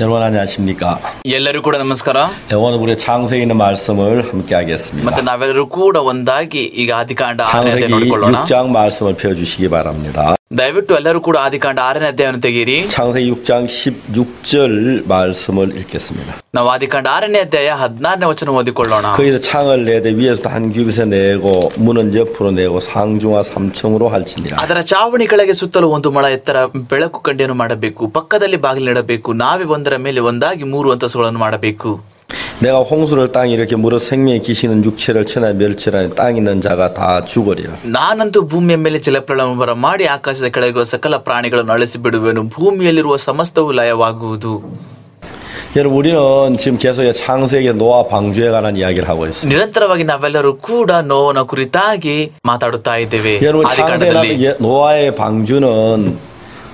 여러분 안녕하십니까? ಎಲ್ಲರೂ ಕೂಡ ನಮಸ್ಕಾರ 오늘 우리 창세기 있는 말씀을 함께 하겠습니다. ಮತ್ತೆ ನಾವೆಲ್ಲರೂ ಕೂಡ ಒಂದಾಗಿ ಈಗ ಆದಿಕಾಂಡ ಆರನೇ ಅಧ್ಯಾಯ 창세기 ನೋಡಿಕೊಳ್ಳೋಣ 6장 말씀을 펴주시기 바랍니다. ದಯವಿಟ್ಟು ಎಲ್ಲರೂ ಕೂಡ ಆದಿಕಾಂಡ ಆರನೇ ಅಧ್ಯಾಯವನ್ನು ತೆಗೀರಿ 창세기 6장 16절 말씀을 읽겠습니다. ನಾವು ಆದಿಕಾಂಡ ಆರನೇ ಅಧ್ಯಾಯ ಹದಿನಾರನೇ ವಚನ ಓದಿಕೊಳ್ಳೋಣ 거기서 창을 내되 위에서도 한 규빗에 내고 문은 옆으로 내고 상중하 3층으로 할지니라. ಅದರ ಚಾವಣಿ ಕೆಳಗೆ ಸುತ್ತಲೂ ಒಂದು ಮೊಳ ಎತ್ತರ ಬೆಳಕು ಕಂಡಿಯನ್ನು ಮಾಡಬೇಕು ಪಕ್ಕದಲ್ಲಿ ಬಾಗಿಲಿಡಬೇಕು ನಾವೇ ಒಂದರ ಮೇಲೆ ಒಂದಾಗಿ ಮೂರು ಅಂತಸ್ತುಗಳನ್ನು ಮಾಡಬೇಕು 내가 홍수를 땅에 이렇게 물어 생명의 기시는 육체를 천하 멸치라니 땅 있는 자가 다 죽으리라. ನಾನಂತೂ ಭೂಮಿಯ ಮೇಲೆ ಜಲಪ್ರಳಯ ಬರ ಮಾಡಿ ಆಕಾಶದ ಕೆಳಗಿರುವ ಸಕಲ ಪ್ರಾಣಿಗಳನ್ನು ಅಳಿಸಿ ಬಿಡುವೆನು ಭೂಮಿಯಲ್ಲಿರುವ ಸಮಸ್ತವು ಲಯವಾಗುವುದು 여러분 우리는 지금 계속 창세기 노아 방주에 관한 이야기를 하고 있습니다. ನಿರಂತರವಾಗಿ ನಾವೆಲ್ಲರೂ ಕೂಡ ನೋವನ ಕುರಿತಾಗಿ ಮಾತಾಡುತ್ತಾ ಇದ್ದೇವೆ 여러분 ಆದಿಕಾಂಡದಲ್ಲಿ 창세기 예- 노아의 방주는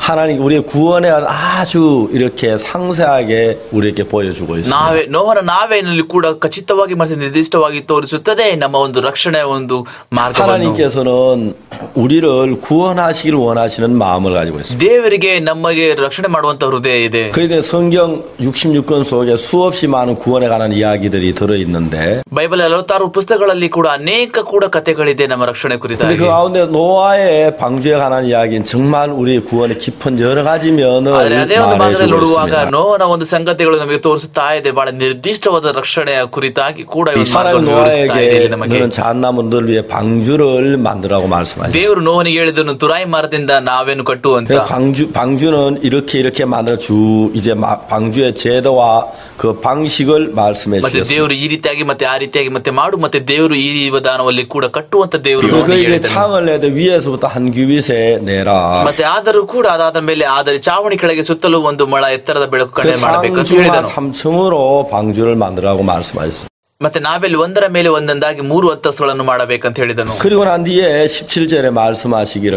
하나님 우리의 구원에 아주 이렇게 상세하게 우리에게 보여주고 있습니다. ನಾವೇ ನೋವನ ನಾವೇನಲ್ಲಿ ಕೂಡ ಖಚಿತವಾಗಿ ಮತ್ತೆ ನಿರ್ದಿಷ್ಟವಾಗಿ ತೋರಿಸುತ್ತದೆ ನಮ್ಮ ಒಂದು ರಕ್ಷಣೆಯ ಒಂದು ಮಾರ್ಗವನ್ನು 하나님께서는 우리를 구원하시기를 원하시는 마음을 가지고 있습니다. ದೇವರಿಗೆ ನಮಗೆ ರಕ್ಷಣೆ ಮಾಡುವಂತ ಹೃದಯ ಇದೆ 그런데 성경 66권 속에 수없이 많은 구원에 관한 이야기들이 들어있는데 ಬೈಬಲ್ ನಲವತ್ತಾರು ಪುಸ್ತಕಗಳಲ್ಲಿ ಕೂಡ ಅನೇಕ ಕೂಡ ಕಥೆಗಳಿದೆ ನಮ್ಮ ರಕ್ಷಣೆ 근데 ಕುರಿತಾಗಿ 그 가운데 노아의 방주에 관한 이야기는 정말 우리의 구원의 깊 은 여러 가지 면을 ಆದ್ರೆ ಅದೇ ಒಂದು ಭಾಗದಲ್ಲಿ 말해주고 ನೋಡುವಾಗ 있습니다. ನೋವನ ಒಂದು ಸಂಗತಿಗಳು ನಮಗೆ ತೋರಿಸುತ್ತಾ ಇದೆ ಬಹಳ ನಿರ್ದಿಷ್ಟವಾದ ರಕ್ಷಣೆಯ ಕುರಿತಾಗಿ ಕೂಡ ಈ ಒಂದು 하나님 ಮಾರ್ಗವನ್ನು ವಿವರಿಸ್ತಾ ಇದೆ ಇಲ್ಲಿ 노아에게 ನಮಗೆ 너는 잣나무 널 위해 방주를 만들라고 말씀하셨습니다. ದೇವರು ನೋವನಿಗೆ ಹೇಳಿದನು ತುರಾಯಿ ಮರದಿಂದ ನಾವೇನು ಕಟ್ಟುವಂತ 그래서 방주, 방주는 이렇게 이렇게 만들어 주 이제 마- 방주의 제도와 그 방식을 말씀해 ಮತ್ತೆ 주셨습니다. ದೇವರು ಈ ರೀತಿಯಾಗಿ ಮತ್ತೆ ಆ ರೀತಿಯಾಗಿ ಮತ್ತೆ ಮಾಡು ಮತ್ತೆ ದೇವರು ಈ ವಿಧಾನದಲ್ಲಿ ಕೂಡ ಕಟ್ಟುವಂತ ದೇವರು 그 ನೋವನಿಗೆ 이제 ಹೇಳಿದನು. 창을 내도 위에서부터 한 규빗에 내라. ಮತ್ತೆ ಆದರೂ ಕೂಡ ಅದಾದ ಮೇಲೆ ಆದರೆ ಚಾವಣಿ ಕೆಳಗೆ ಸುತ್ತಲೂ ಒಂದು ಮೊಳ ಎತ್ತರದ ಬೆಳಕು 그 ಕಣ್ಣೆ ಮಾಡಬೇಕು ಅಂತ 상중하 ಹೇಳಿದನು 3층으로 방주를 만들라고 말씀하셨습니다. ಮತ್ತೆ ನಾವೆಲ್ಲಿ ಒಂದರ ಮೇಲೆ ಒಂದೊಂದಾಗಿ ಮೂರು ಅಂತಸ್ತುಗಳನ್ನು ಮಾಡಬೇಕಂತ ಹೇಳಿದನು 그리고 난 뒤에 17절에 말씀하시기를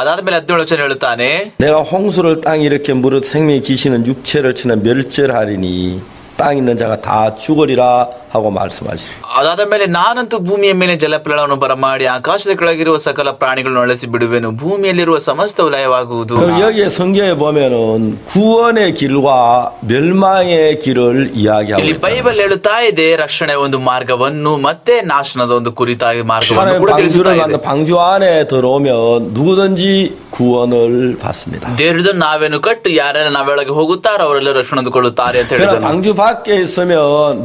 ಅದಾದ ಮೇಲೆ ಹದಿನೇಳು ವಚನ ಹೇಳುತ್ತಾನೆ 내가 홍수를 땅에 이렇게 물어 생명의 기시는 육체를 치는 멸절하리니 땅 있는 자가 다 죽으리라 하고 말씀하시죠. ಅದಾದ ಮೇಲೆ ನಾನಂತೂ ಭೂಮಿಯ ಮೇಲೆ ಜಲಪ್ರಳಯವನ್ನು ಬರಮಾಡಿ ಆಕಾಶದ ಕೆಳಗಿರುವ ಸಕಲ ಪ್ರಾಣಿಗಳನ್ನು ಅಳಿಸಿ ಬಿಡುವೆನು ಭೂಮಿಯಲ್ಲಿರುವ ಸಮಸ್ತ ಲಯವಾಗುವುದು 그럼 여기에 성경에 보면은 구원의 길과 멸망의 길을 이야기하고 ಇಲ್ಲಿ 있다. ಬೈಬಲ್ ಹೇಳುತ್ತಾ ಇದೆ ರಕ್ಷಣೆಯ ಒಂದು ಮಾರ್ಗವನ್ನು ಮತ್ತೆ ನಾಶನದ ಒಂದು ಕುರಿತಾಗಿ ಮಾರ್ಗವನ್ನು 하나님 ಕೂಡ ತಿಳಿಸುತ್ತಾ 방주를 ಇದೆ 만든 방주 안에 들어오면 누구든지 구원을 받습니다. ದೇವರಿದ ನಾವೇನು ಕಟ್ಟು ಯಾರೆಲ್ಲ ನಾವೊಳಗೆ ಹೋಗುತ್ತಾರೋ ಅವರೆಲ್ಲ ರಕ್ಷಣೆ ಹೊಂದಿಕೊಳ್ಳುತ್ತಾರೆ ಅಂತ 그러나 ಹೇಳಿದನು 방주 밖에 있으면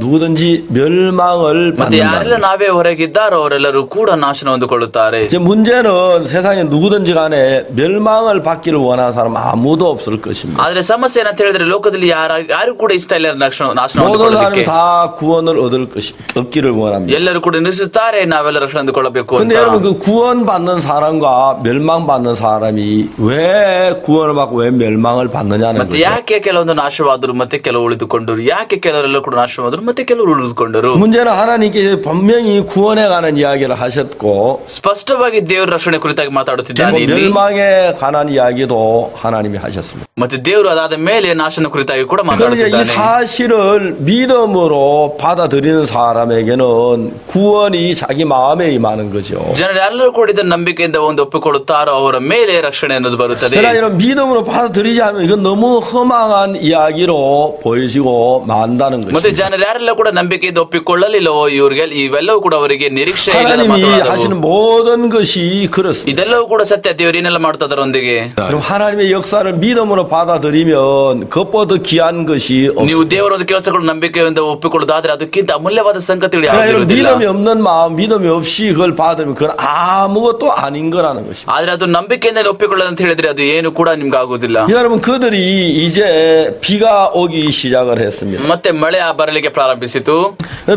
누구든지 멸망을 ಮತ್ತೆ ಯಾರೆಲ್ಲ 받는다. ನಾವೇ ಹೊರಗಿದ್ದಾರೋ ಅವರೆಲ್ಲರೂ ಕೂಡ ನಾಶನ ಹೊಂದಿಕೊಳ್ಳುತ್ತಾರೆ 이제 문제는 세상에 누구든지 간에 멸망을 받기를 원하는 사람 아무도 없을 것입니다. ಆದ್ರೆ ಸಮಸ್ಯೆ ಏನಂತ ಹೇಳಿದ್ರೆ ಲೋಕದಲ್ಲಿ ಯಾರ ಯಾರು ಕೂಡ ಇಷ್ಟ ಇಲ್ಲ ನಾಶನ ನಾಶನ 모든 ಹೊಂದಿಕೊಳ್ಳೋದಕ್ಕೆ 사람이 다 구원을 얻을 것이 얻기를 원합니다. ಎಲ್ಲರೂ ಕೂಡ ನಿಲ್ಲಿಸುತ್ತಾರೆ ನಾವೆಲ್ಲ ರಕ್ಷಣೆ ಹೊಂದಿಕೊಳ್ಳಬೇಕು 근데 ಅಂತ 여러분 그 구원받는 사람과 멸망받는 사람이 왜 구원을 받고 왜 멸망을 받느냐는 ಮತ್ತೆ 거죠. ಯಾಕೆ ಕೆಲವೊಂದು ನಾಶವಾದರು ಮತ್ತೆ ಕೆಲವು ಉಳಿದುಕೊಂಡರು ಯಾಕೆ ಕೆಲವರೆಲ್ಲ ಕೂಡ ನಾಶವಾದರು ಮತ್ತೆ ಕೆಲವರು ಉಳಿದುಕೊಂಡರು 문제는 하나님께 분명히 구원에 관한 이야기를 하셨고 ಸ್ಪಷ್ಟವಾಗಿ ದೇವರ ರಕ್ಷಣೆ ಕುರಿತಾಗಿ ಮಾತಾಡುತ್ತಿದ್ದಾನೆ 그리고 ಇಲ್ಲಿ 멸망에 관한 이야기도 하나님이 하셨습니다. ಮತ್ತೆ ದೇವರು ಅದಾದ ಮೇಲೆ ನಾಶನ ಕುರಿತಾಗಿ ಕೂಡ 그러니까 이 ಮಾತಾಡುತ್ತಿದ್ದಾನೆ 사실을 믿음으로 받아들이는 사람에게는 구원이 자기 마음에 임하는 거죠. ಜನರು ಎಲ್ಲರೂ ಕೂಡ ಇದನ್ನು ನಂಬಿಕೆಯಿಂದ ಒಂದು ಒಪ್ಪಿಕೊಳ್ಳುತ್ತಾರೋ ಅವರ ಮೇಲೆ ರಕ್ಷಣೆ ಅನ್ನೋದು ಬರುತ್ತದೆ 그러나 이런 믿음으로 받아들이지 않으면 이건 너무 허망한 이야기로 보여지고 만다는 ಮತ್ತೆ 것입니다. ಜನರು ಯಾರೆಲ್ಲ ಕೂಡ ನಂಬಿಕೆಯಿಂದ ಒಪ್ಪಿಕೊಳ್ಳಲಿಲ್ಲವೋ ಇವರಿಗೆ ಇವೆಲ್ಲವೂ ಕೂಡ ಅವರಿಗೆ ನಿರೀಕ್ಷೆ ಇಲ್ಲದ 하나님이 ಮಾತುಗಳಾದವು. 하시는 모든 것이 그렇습니다. ಇದೆಲ್ಲವೂ ಕೂಡ ಸತ್ಯ ದೇವರು ಏನೆಲ್ಲ ಮಾಡ್ತಾ ಅದರೊಂದಿಗೆ 그럼 하나님의 역사를 믿음으로 받아들이면 그것보다 귀한 것이 ನೀವು 없습니다. ದೇವರ ಒಂದು ಕೆಲಸಗಳು ನಂಬಿಕೆಯಿಂದ ಒಪ್ಪಿಕೊಳ್ಳೋದಾದ್ರೆ ಅದಕ್ಕಿಂತ ಅಮೂಲ್ಯವಾದ ಸಂಗತಿಗಳು 그러나 ಯಾವುದೂ 이런 ಇರುವುದಿಲ್ಲ 믿음이 없는 마음, 믿음이 없이 그걸 받으면 그건 아무것도 아닌 거라는 것입니다. ಆದ್ರೆ ಅದು ನಂಬಿಕೆಯಿಂದ ಒಪ್ಪಿಕೊಳ್ಳೋದು ಅಂತ ಹೇಳಿದ್ರೆ ಅದು ಏನು ಕೂಡ ನಿಮ್ಗೆ ಆಗುದಿಲ್ಲ 여러분 그들이 이제 비가 오기 시작을 했습니다. ಮತ್ತೆ ಮಳೆ ಆ ಬರಲಿಕ್ಕೆ ಪ್ರಾರಂಭಿಸಿತು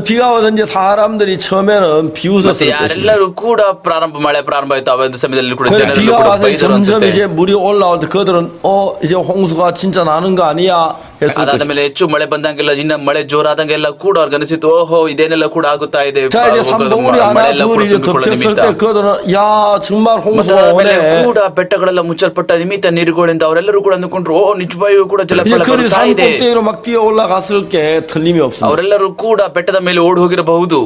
비가 와서 이제 사람들이 처음에는 ಮತ್ತೆ 비웃었을 것입니다. ಯಾರೆಲ್ಲರೂ ಕೂಡ ಪ್ರಾರಂಭ ಮಳೆ ಪ್ರಾರಂಭ ಆಯ್ತು ಆ ಒಂದು ಸಮಯದಲ್ಲಿ ಕೂಡ 그래서 ಜನರೆಲ್ಲರೂ 비가 ಕೂಡ 와서 ಬೈದರು 점점 ಅನ್ಸುತ್ತೆ. 이제 물이 올라올 때 그들은 어 이제 홍수가 진짜 나는 거 아니야 했을 ಅದಾದ್ಮೇಲೆ ಹೆಚ್ಚು ಮಳೆ ಬಂದಂಗೆಲ್ಲ ಇನ್ನ ಮಳೆ ಜೋರಾದಂಗೆಲ್ಲ ಕೂಡ ಅವ್ರಿಗೆ ಓಹೋ ಇದೇನೆಲ್ಲ ಕೂಡ ಆಗುತ್ತಾ ಇದೆ. ಕೂಡ ಬೆಟ್ಟಗಳೆಲ್ಲ ಮುಚ್ಚಲ್ಪಟ್ಟ ನಿಮಿತ್ತ ನೀರುಗಳಿಂದ ಅವರೆಲ್ಲರೂ ಕೂಡ ಅಂದುಕೊಂಡ್ರು ಓ ನಿಜವಾಗಿಯೂ ಕೂಡ ಅವರೆಲ್ಲರೂ ಕೂಡ ಬೆಟ್ಟದ ಮೇಲೆ ಓಡಿ ಹೋಗಿರಬಹುದು.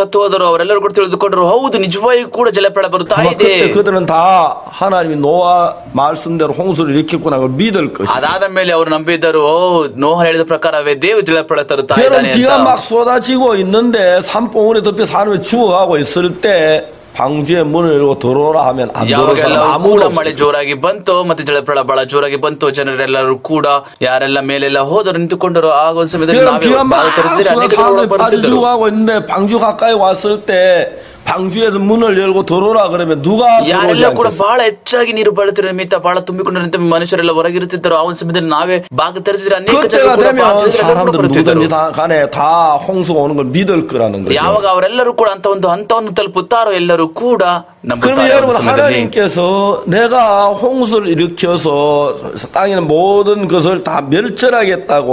ಸತ್ತು ಹೋದರು ಅವರೆಲ್ಲರೂ ಕೂಡ ತಿಳಿದುಕೊಂಡ್ರು ಹೌದು ನಿಜವಾಗಿ ಕೂಡ ಜಲಪ್ರಳ ಬರುತ್ತಾ ಇದೆ. 그때 그들은 다 하나님이 노아 말씀대로 홍수를 일으켰구나 그걸 믿을 것이다. ಅದಾದ ಮೇಲೆ ಅವರು ನಂಬಿದ್ದರು ಓ ನೋಹನ್ ಹೇಳಿದ ಪ್ರಕಾರವೇ ದೇವ್ ಜಲಪ್ರಳಯ ತರುತ್ತಾ 여러분 ಇದ್ದಾನೆ 비가 ಅಂತ 막 쏟아지고 있는데 산봉우리 덮여 사람이 죽어가고 있을 때 방주의 문을 열고 들어오라 하면 안 들어올 ಯಾವಾಗೆಲ್ಲ 사람 ಕೂಡ 아무도 ಮಳೆ 없어요. ಜೋರಾಗಿ ಬಂತು ಮತ್ತೆ ಜಲಪ್ರಳಯ ಬಹಳ ಜೋರಾಗಿ ಬಂತು ಜನರೆಲ್ಲರೂ ಕೂಡ ಯಾರೆಲ್ಲ ಮೇಲೆಲ್ಲ ಹೋದರು ನಿಂತುಕೊಂಡರು ಆಗ ಒಂದು ಸಮಯದಲ್ಲಿ 여러분 ನಾವೇ 비가 막 ಬಾವಿ ತೆರೆದಿದ್ರೆ 쏟아 ಅನೇಕ 사람이 ಜನರು 빠져 ಬರುತ್ತಿದ್ದರು 죽어가고 있는데 방주 가까이 왔을 때 방주에서 문을 열고 들어오라 그러면 누가 들어오지 ಯಾರೆಲ್ಲ ಕೂಡ 않겠어요? ಬಹಳ ಹೆಚ್ಚಾಗಿ ನೀರು ಬೀಳುತ್ತಿರೋ ನಿಮಿತ್ತ ಬಹಳ ತುಂಬಿಕೊಂಡ ನಿಮಿತ್ತ ಮನುಷ್ಯರೆಲ್ಲ ಹೊರಗಿರುತ್ತಿದ್ದರು ಆ ಒಂದು ಸಮಯದಲ್ಲಿ ನಾವೇ ಭಾಗ ತೆರೆಸಿದ್ರೆ ಅನೇಕ ಜನರು 그때가 ಕೂಡ ಬಾಗಿಲು 되면 ತೆರೆದು ಕೂಡ 사람들 ಬರುತ್ತಿದ್ದರು. 누구든지 다 간에 다 홍수가 오는 걸 믿을 거라는 거죠. ಯಾವಾಗ ಅವರೆಲ್ಲರೂ ಕೂಡ ಅಂತ ಒಂದು ಹಂತವನ್ನು ತಲುಪುತ್ತಾರೋ ಎಲ್ಲರೂ ಕೂಡ 그러면 ನಂಬುತ್ತಾರೆ ಆ 여러분 ಒಂದು ಸಮಯದಲ್ಲಿ. 하나님께서 내가 홍수를 일으켜서 땅에 있는 모든 것을 다 멸절하겠다고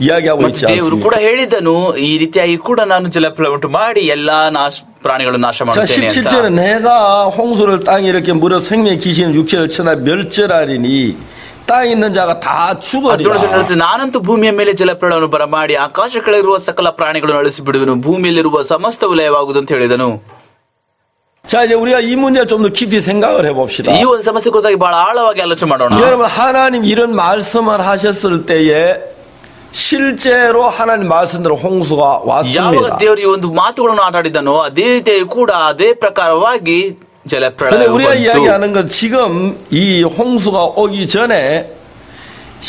이야기하고 ಮತ್ತು 있지 ದೇವರು ಕೂಡ 않습니까? ಹೇಳಿದನು ಈ ರೀತಿಯಾಗಿ ಕೂಡ ನಾನು ಜಲಪ್ರಳಯ ಉಂಟು ಮಾಡಿ ಎಲ್ಲಾ ನಾಶ ಪ್ರಾಣಿಗಳನ್ನು ನಾಶ 자 ಮಾಡುತ್ತೇನೆ ಅಂತ 17절에 내가 홍수를 땅에 이렇게 물어 생명의 귀신을 육체를 쳐나 멸절하리니 땅에 있는 자가 다 ಹದಿನೇಳು 죽으리라. ಜನ ಹೇಳ್ತಾರೆ, ನಾನಂತೂ ಭೂಮಿಯ ಮೇಲೆ ಜಲಪ್ರಳಯವನ್ನು ಬರಮಾಡಿ ಆಕಾಶ ಕೆಳಗಿರುವ ಸಕಲ ಪ್ರಾಣಿಗಳನ್ನು ಅಳಿಸಿ ಬಿಡುವನು ಭೂಮಿಯಲ್ಲಿರುವ ಸಮಸ್ತ ವಿಲಯವಾಗುವುದು ಅಂತ ಹೇಳಿದನು 자 이제 우리가 이 문제를 좀 더 깊이 생각을 해봅시다. ಈ ಒಂದು ಸಮಸ್ಯೆ ಕುರಿತಾಗಿ ಬಹಳ ಆಳವಾಗಿ ಆಲೋಚನೆ ಮಾಡೋಣ 여러분 하나님 이런 말씀을 하셨을 때에 실제로 하나님 말씀대로 홍수가 ಯಾವಾಗ 왔습니다. ದೇವರು ಈ ಒಂದು ಮಾತುಗಳನ್ನು ಆಟಾಡಿದನೋ ಅದೇ ರೀತಿಯಾಗಿ ಕೂಡ ಅದೇ ಪ್ರಕಾರವಾಗಿ 근데 ಜಲಪ್ರಳಯ 우리가 ಬಂತು. 이야기하는 건 지금 이 홍수가 오기 전에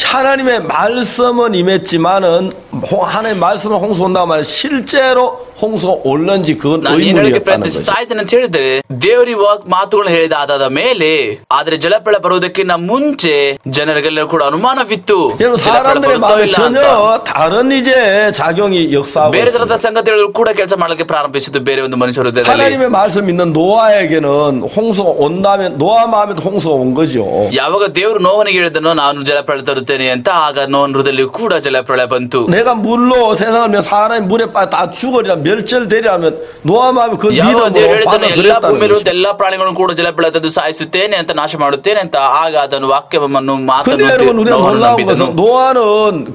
하나님의 말씀은 임했지만은 홍- 하나님의 말씀은 홍수 온다고 말해 실제로 홍수가 올는지 그건 ನಾನು ಏನ್ ಹೇಳಕ್ಕೆ 의문이었다는 ಪ್ರಯತ್ನಿಸ್ತಾ 거죠. ಇದ್ದೇನೆ ಅಂತ ಹೇಳಿದ್ರೆ ದೇವರಿ ಮಾತುಗಳನ್ನು ಹೇಳಿದ ಆದಾದ ಮೇಲೆ ಆದ್ರೆ ಜಲಪ್ರಳಯ ಬರುವುದಕ್ಕಿಂತ ಮುಂಚೆ ಜನರಿಗೆಲ್ಲರೂ ಕೂಡ ಅನುಮಾನವಿತ್ತು 여러분 ಜಲಪ್ರಳಯ 사람들의 ಬರುತ್ತೋ 마음에 ಇಲ್ಲ 전혀 ಅಂತ. 다른 이제 작용이 역사하고 ಬೇರೆ ತರದ 있습니다. ಸಂಗತಿಗಳು ಕೂಡ ಕೆಲಸ ಮಾಡಲಿಕ್ಕೆ ಪ್ರಾರಂಭಿಸಿದ್ದು ಬೇರೆ ಒಂದು ಮನುಷ್ಯ ಹೃದಯದಲ್ಲಿ 하나님의 말씀 믿는 노아에게는 홍수가 온다면 노아 마음에도 홍수가 온 거죠. ಯಾವಾಗ ದೇವರು ನೋವನಿಗೆ ಹೇಳಿದನೋ ನಾನು ಜಲಪ್ರಳಯ ತರುತ್ತೇನೆ ಅಂತ ಆಗ ನೋವನ ಹೃದಯದಲ್ಲಿ ಕೂಡ ಜಲಪ್ರಳಯ ಬಂತು 내가 물로 세상을 면 사람이 물에 빠져 다 죽으리라 멸절되리라면 노아 마음이 그 ಯಾವ ದೇವರು 믿음으로 ಹೇಳಿದನು ಎಲ್ಲಾ 받아들였다는 ಭೂಮಿಯಲ್ಲಿರುವ 것입니다. ಎಲ್ಲಾ ಪ್ರಾಣಿಗಳನ್ನು ಕೂಡ ಜಲಪ್ರಳಯ ತಂದು ಸಾಯಿಸುತ್ತೇನೆ ಅಂತ ನಾಶ ಮಾಡುತ್ತೇನೆ ಅಂತ ಆಗ ಅದನ್ನು ವಾಕ್ಯವನ್ನು 근데 여러분 우리가 ಮಾತನ್ನು 놀라운 ನಂಬಿದನು 것은 노아는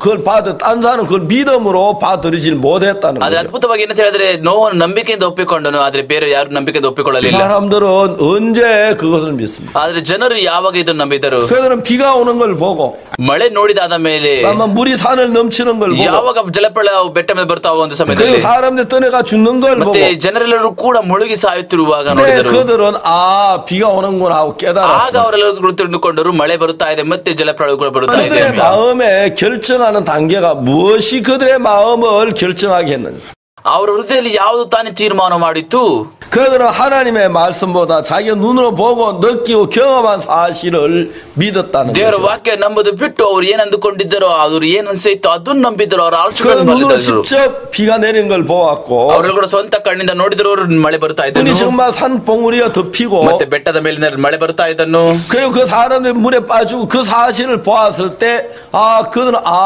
그걸 받아 딴 사람은 그걸 믿음으로 받아들이질 못했다는 ಆದ್ರೆ 거죠. ಅದ್ಭುತವಾಗಿ ಏನಂತ ಹೇಳಿದ್ರೆ ನೋವನ್ನು ನಂಬಿಕೆಯಿಂದ ಒಪ್ಪಿಕೊಂಡನು ಆದ್ರೆ ಬೇರೆ ಯಾರು ನಂಬಿಕೆಯಿಂದ 그 ಒಪ್ಪಿಕೊಳ್ಳಲಿಲ್ಲ 사람들은 언제 그것을 믿습니까? ಆದ್ರೆ ಜನರು ಯಾವಾಗ ಇದನ್ನು ನಂಬಿದರು 그들은 비가 오는 걸 보고 ಮಳೆ ನೋಡಿದಾದ ಮೇಲೆ 아마 물이 산을 넘치는 걸 보고 ಯಾವಾಗ ಜಲಪ್ರಳಯ ಬೆಟ್ಟ ಮೇಲೆ ಬರ್ತಾವ ಒಂದು 그리고 ಸಮಯದಲ್ಲಿ 사람들 떠내가 죽는 걸 보고 ಮತ್ತೆ ಜನರೆಲ್ಲರೂ ಕೂಡ ಮುಳುಗಿ ಸಾಯುತ್ತಿರುವಾಗ 근데 ನೋಡಿದರು 그들은 아 비가 오는구나 하고 ಆಗ 깨달았어. ಅವರೆಲ್ಲರೂ ಕೂಡ ತಿಳಿದುಕೊಂಡರು ಮಳೆ ಬರುತ್ತಾ ಇದೆ ಮತ್ತೆ ಜಲಪ್ರಳಯ ಕೂಡ ಬರುತ್ತಾ ಇದೆ 그들의 ಅಂತ. 마음에 결정하는 단계가 무엇이 그들의 마음을 결정하게 했는지. ಅವರ ಹೃದಯದಲ್ಲಿ ಯಾವುದು ತಾನೇ ತೀರ್ಮಾನ ಮಾಡಿತ್ತು 그들은 하나님의 말씀보다 자기 눈으로 보고 느끼고 경험한 사실을 믿었다는 ದೇವರ 거죠. ವಾಕ್ಯ ನಂಬುದು ಬಿಟ್ಟು ಅವ್ರು ಏನ್ ಅಂದುಕೊಂಡಿದ್ದರೋ ಅವ್ರು ಏನ್ ಅನ್ಸಿತ್ತು ಅದನ್ನ ನಂಬಿದ್ರು ಅವ್ರ 그 ಆಲೋಚನೆ 눈으로 ಮಾಡಿದ್ರು 직접 비가 내리는 걸 보았고 ಅವರೆಲ್ಲ ಕೂಡ ಸ್ವಂತ ಕಣ್ಣಿಂದ ನೋಡಿದ್ರು ಅವ್ರು ಮಳೆ ಬರ್ತಾ 눈이 ಇದ್ದನು 정말 산봉우리가 덮이고 ಮತ್ತೆ ಬೆಟ್ಟದ ಮೇಲಿನ ಮಳೆ ಬರ್ತಾ ಇದನ್ನು 그리고 그 사람들이 물에 빠지고 그 사실을 보았을 때 아 그들은 아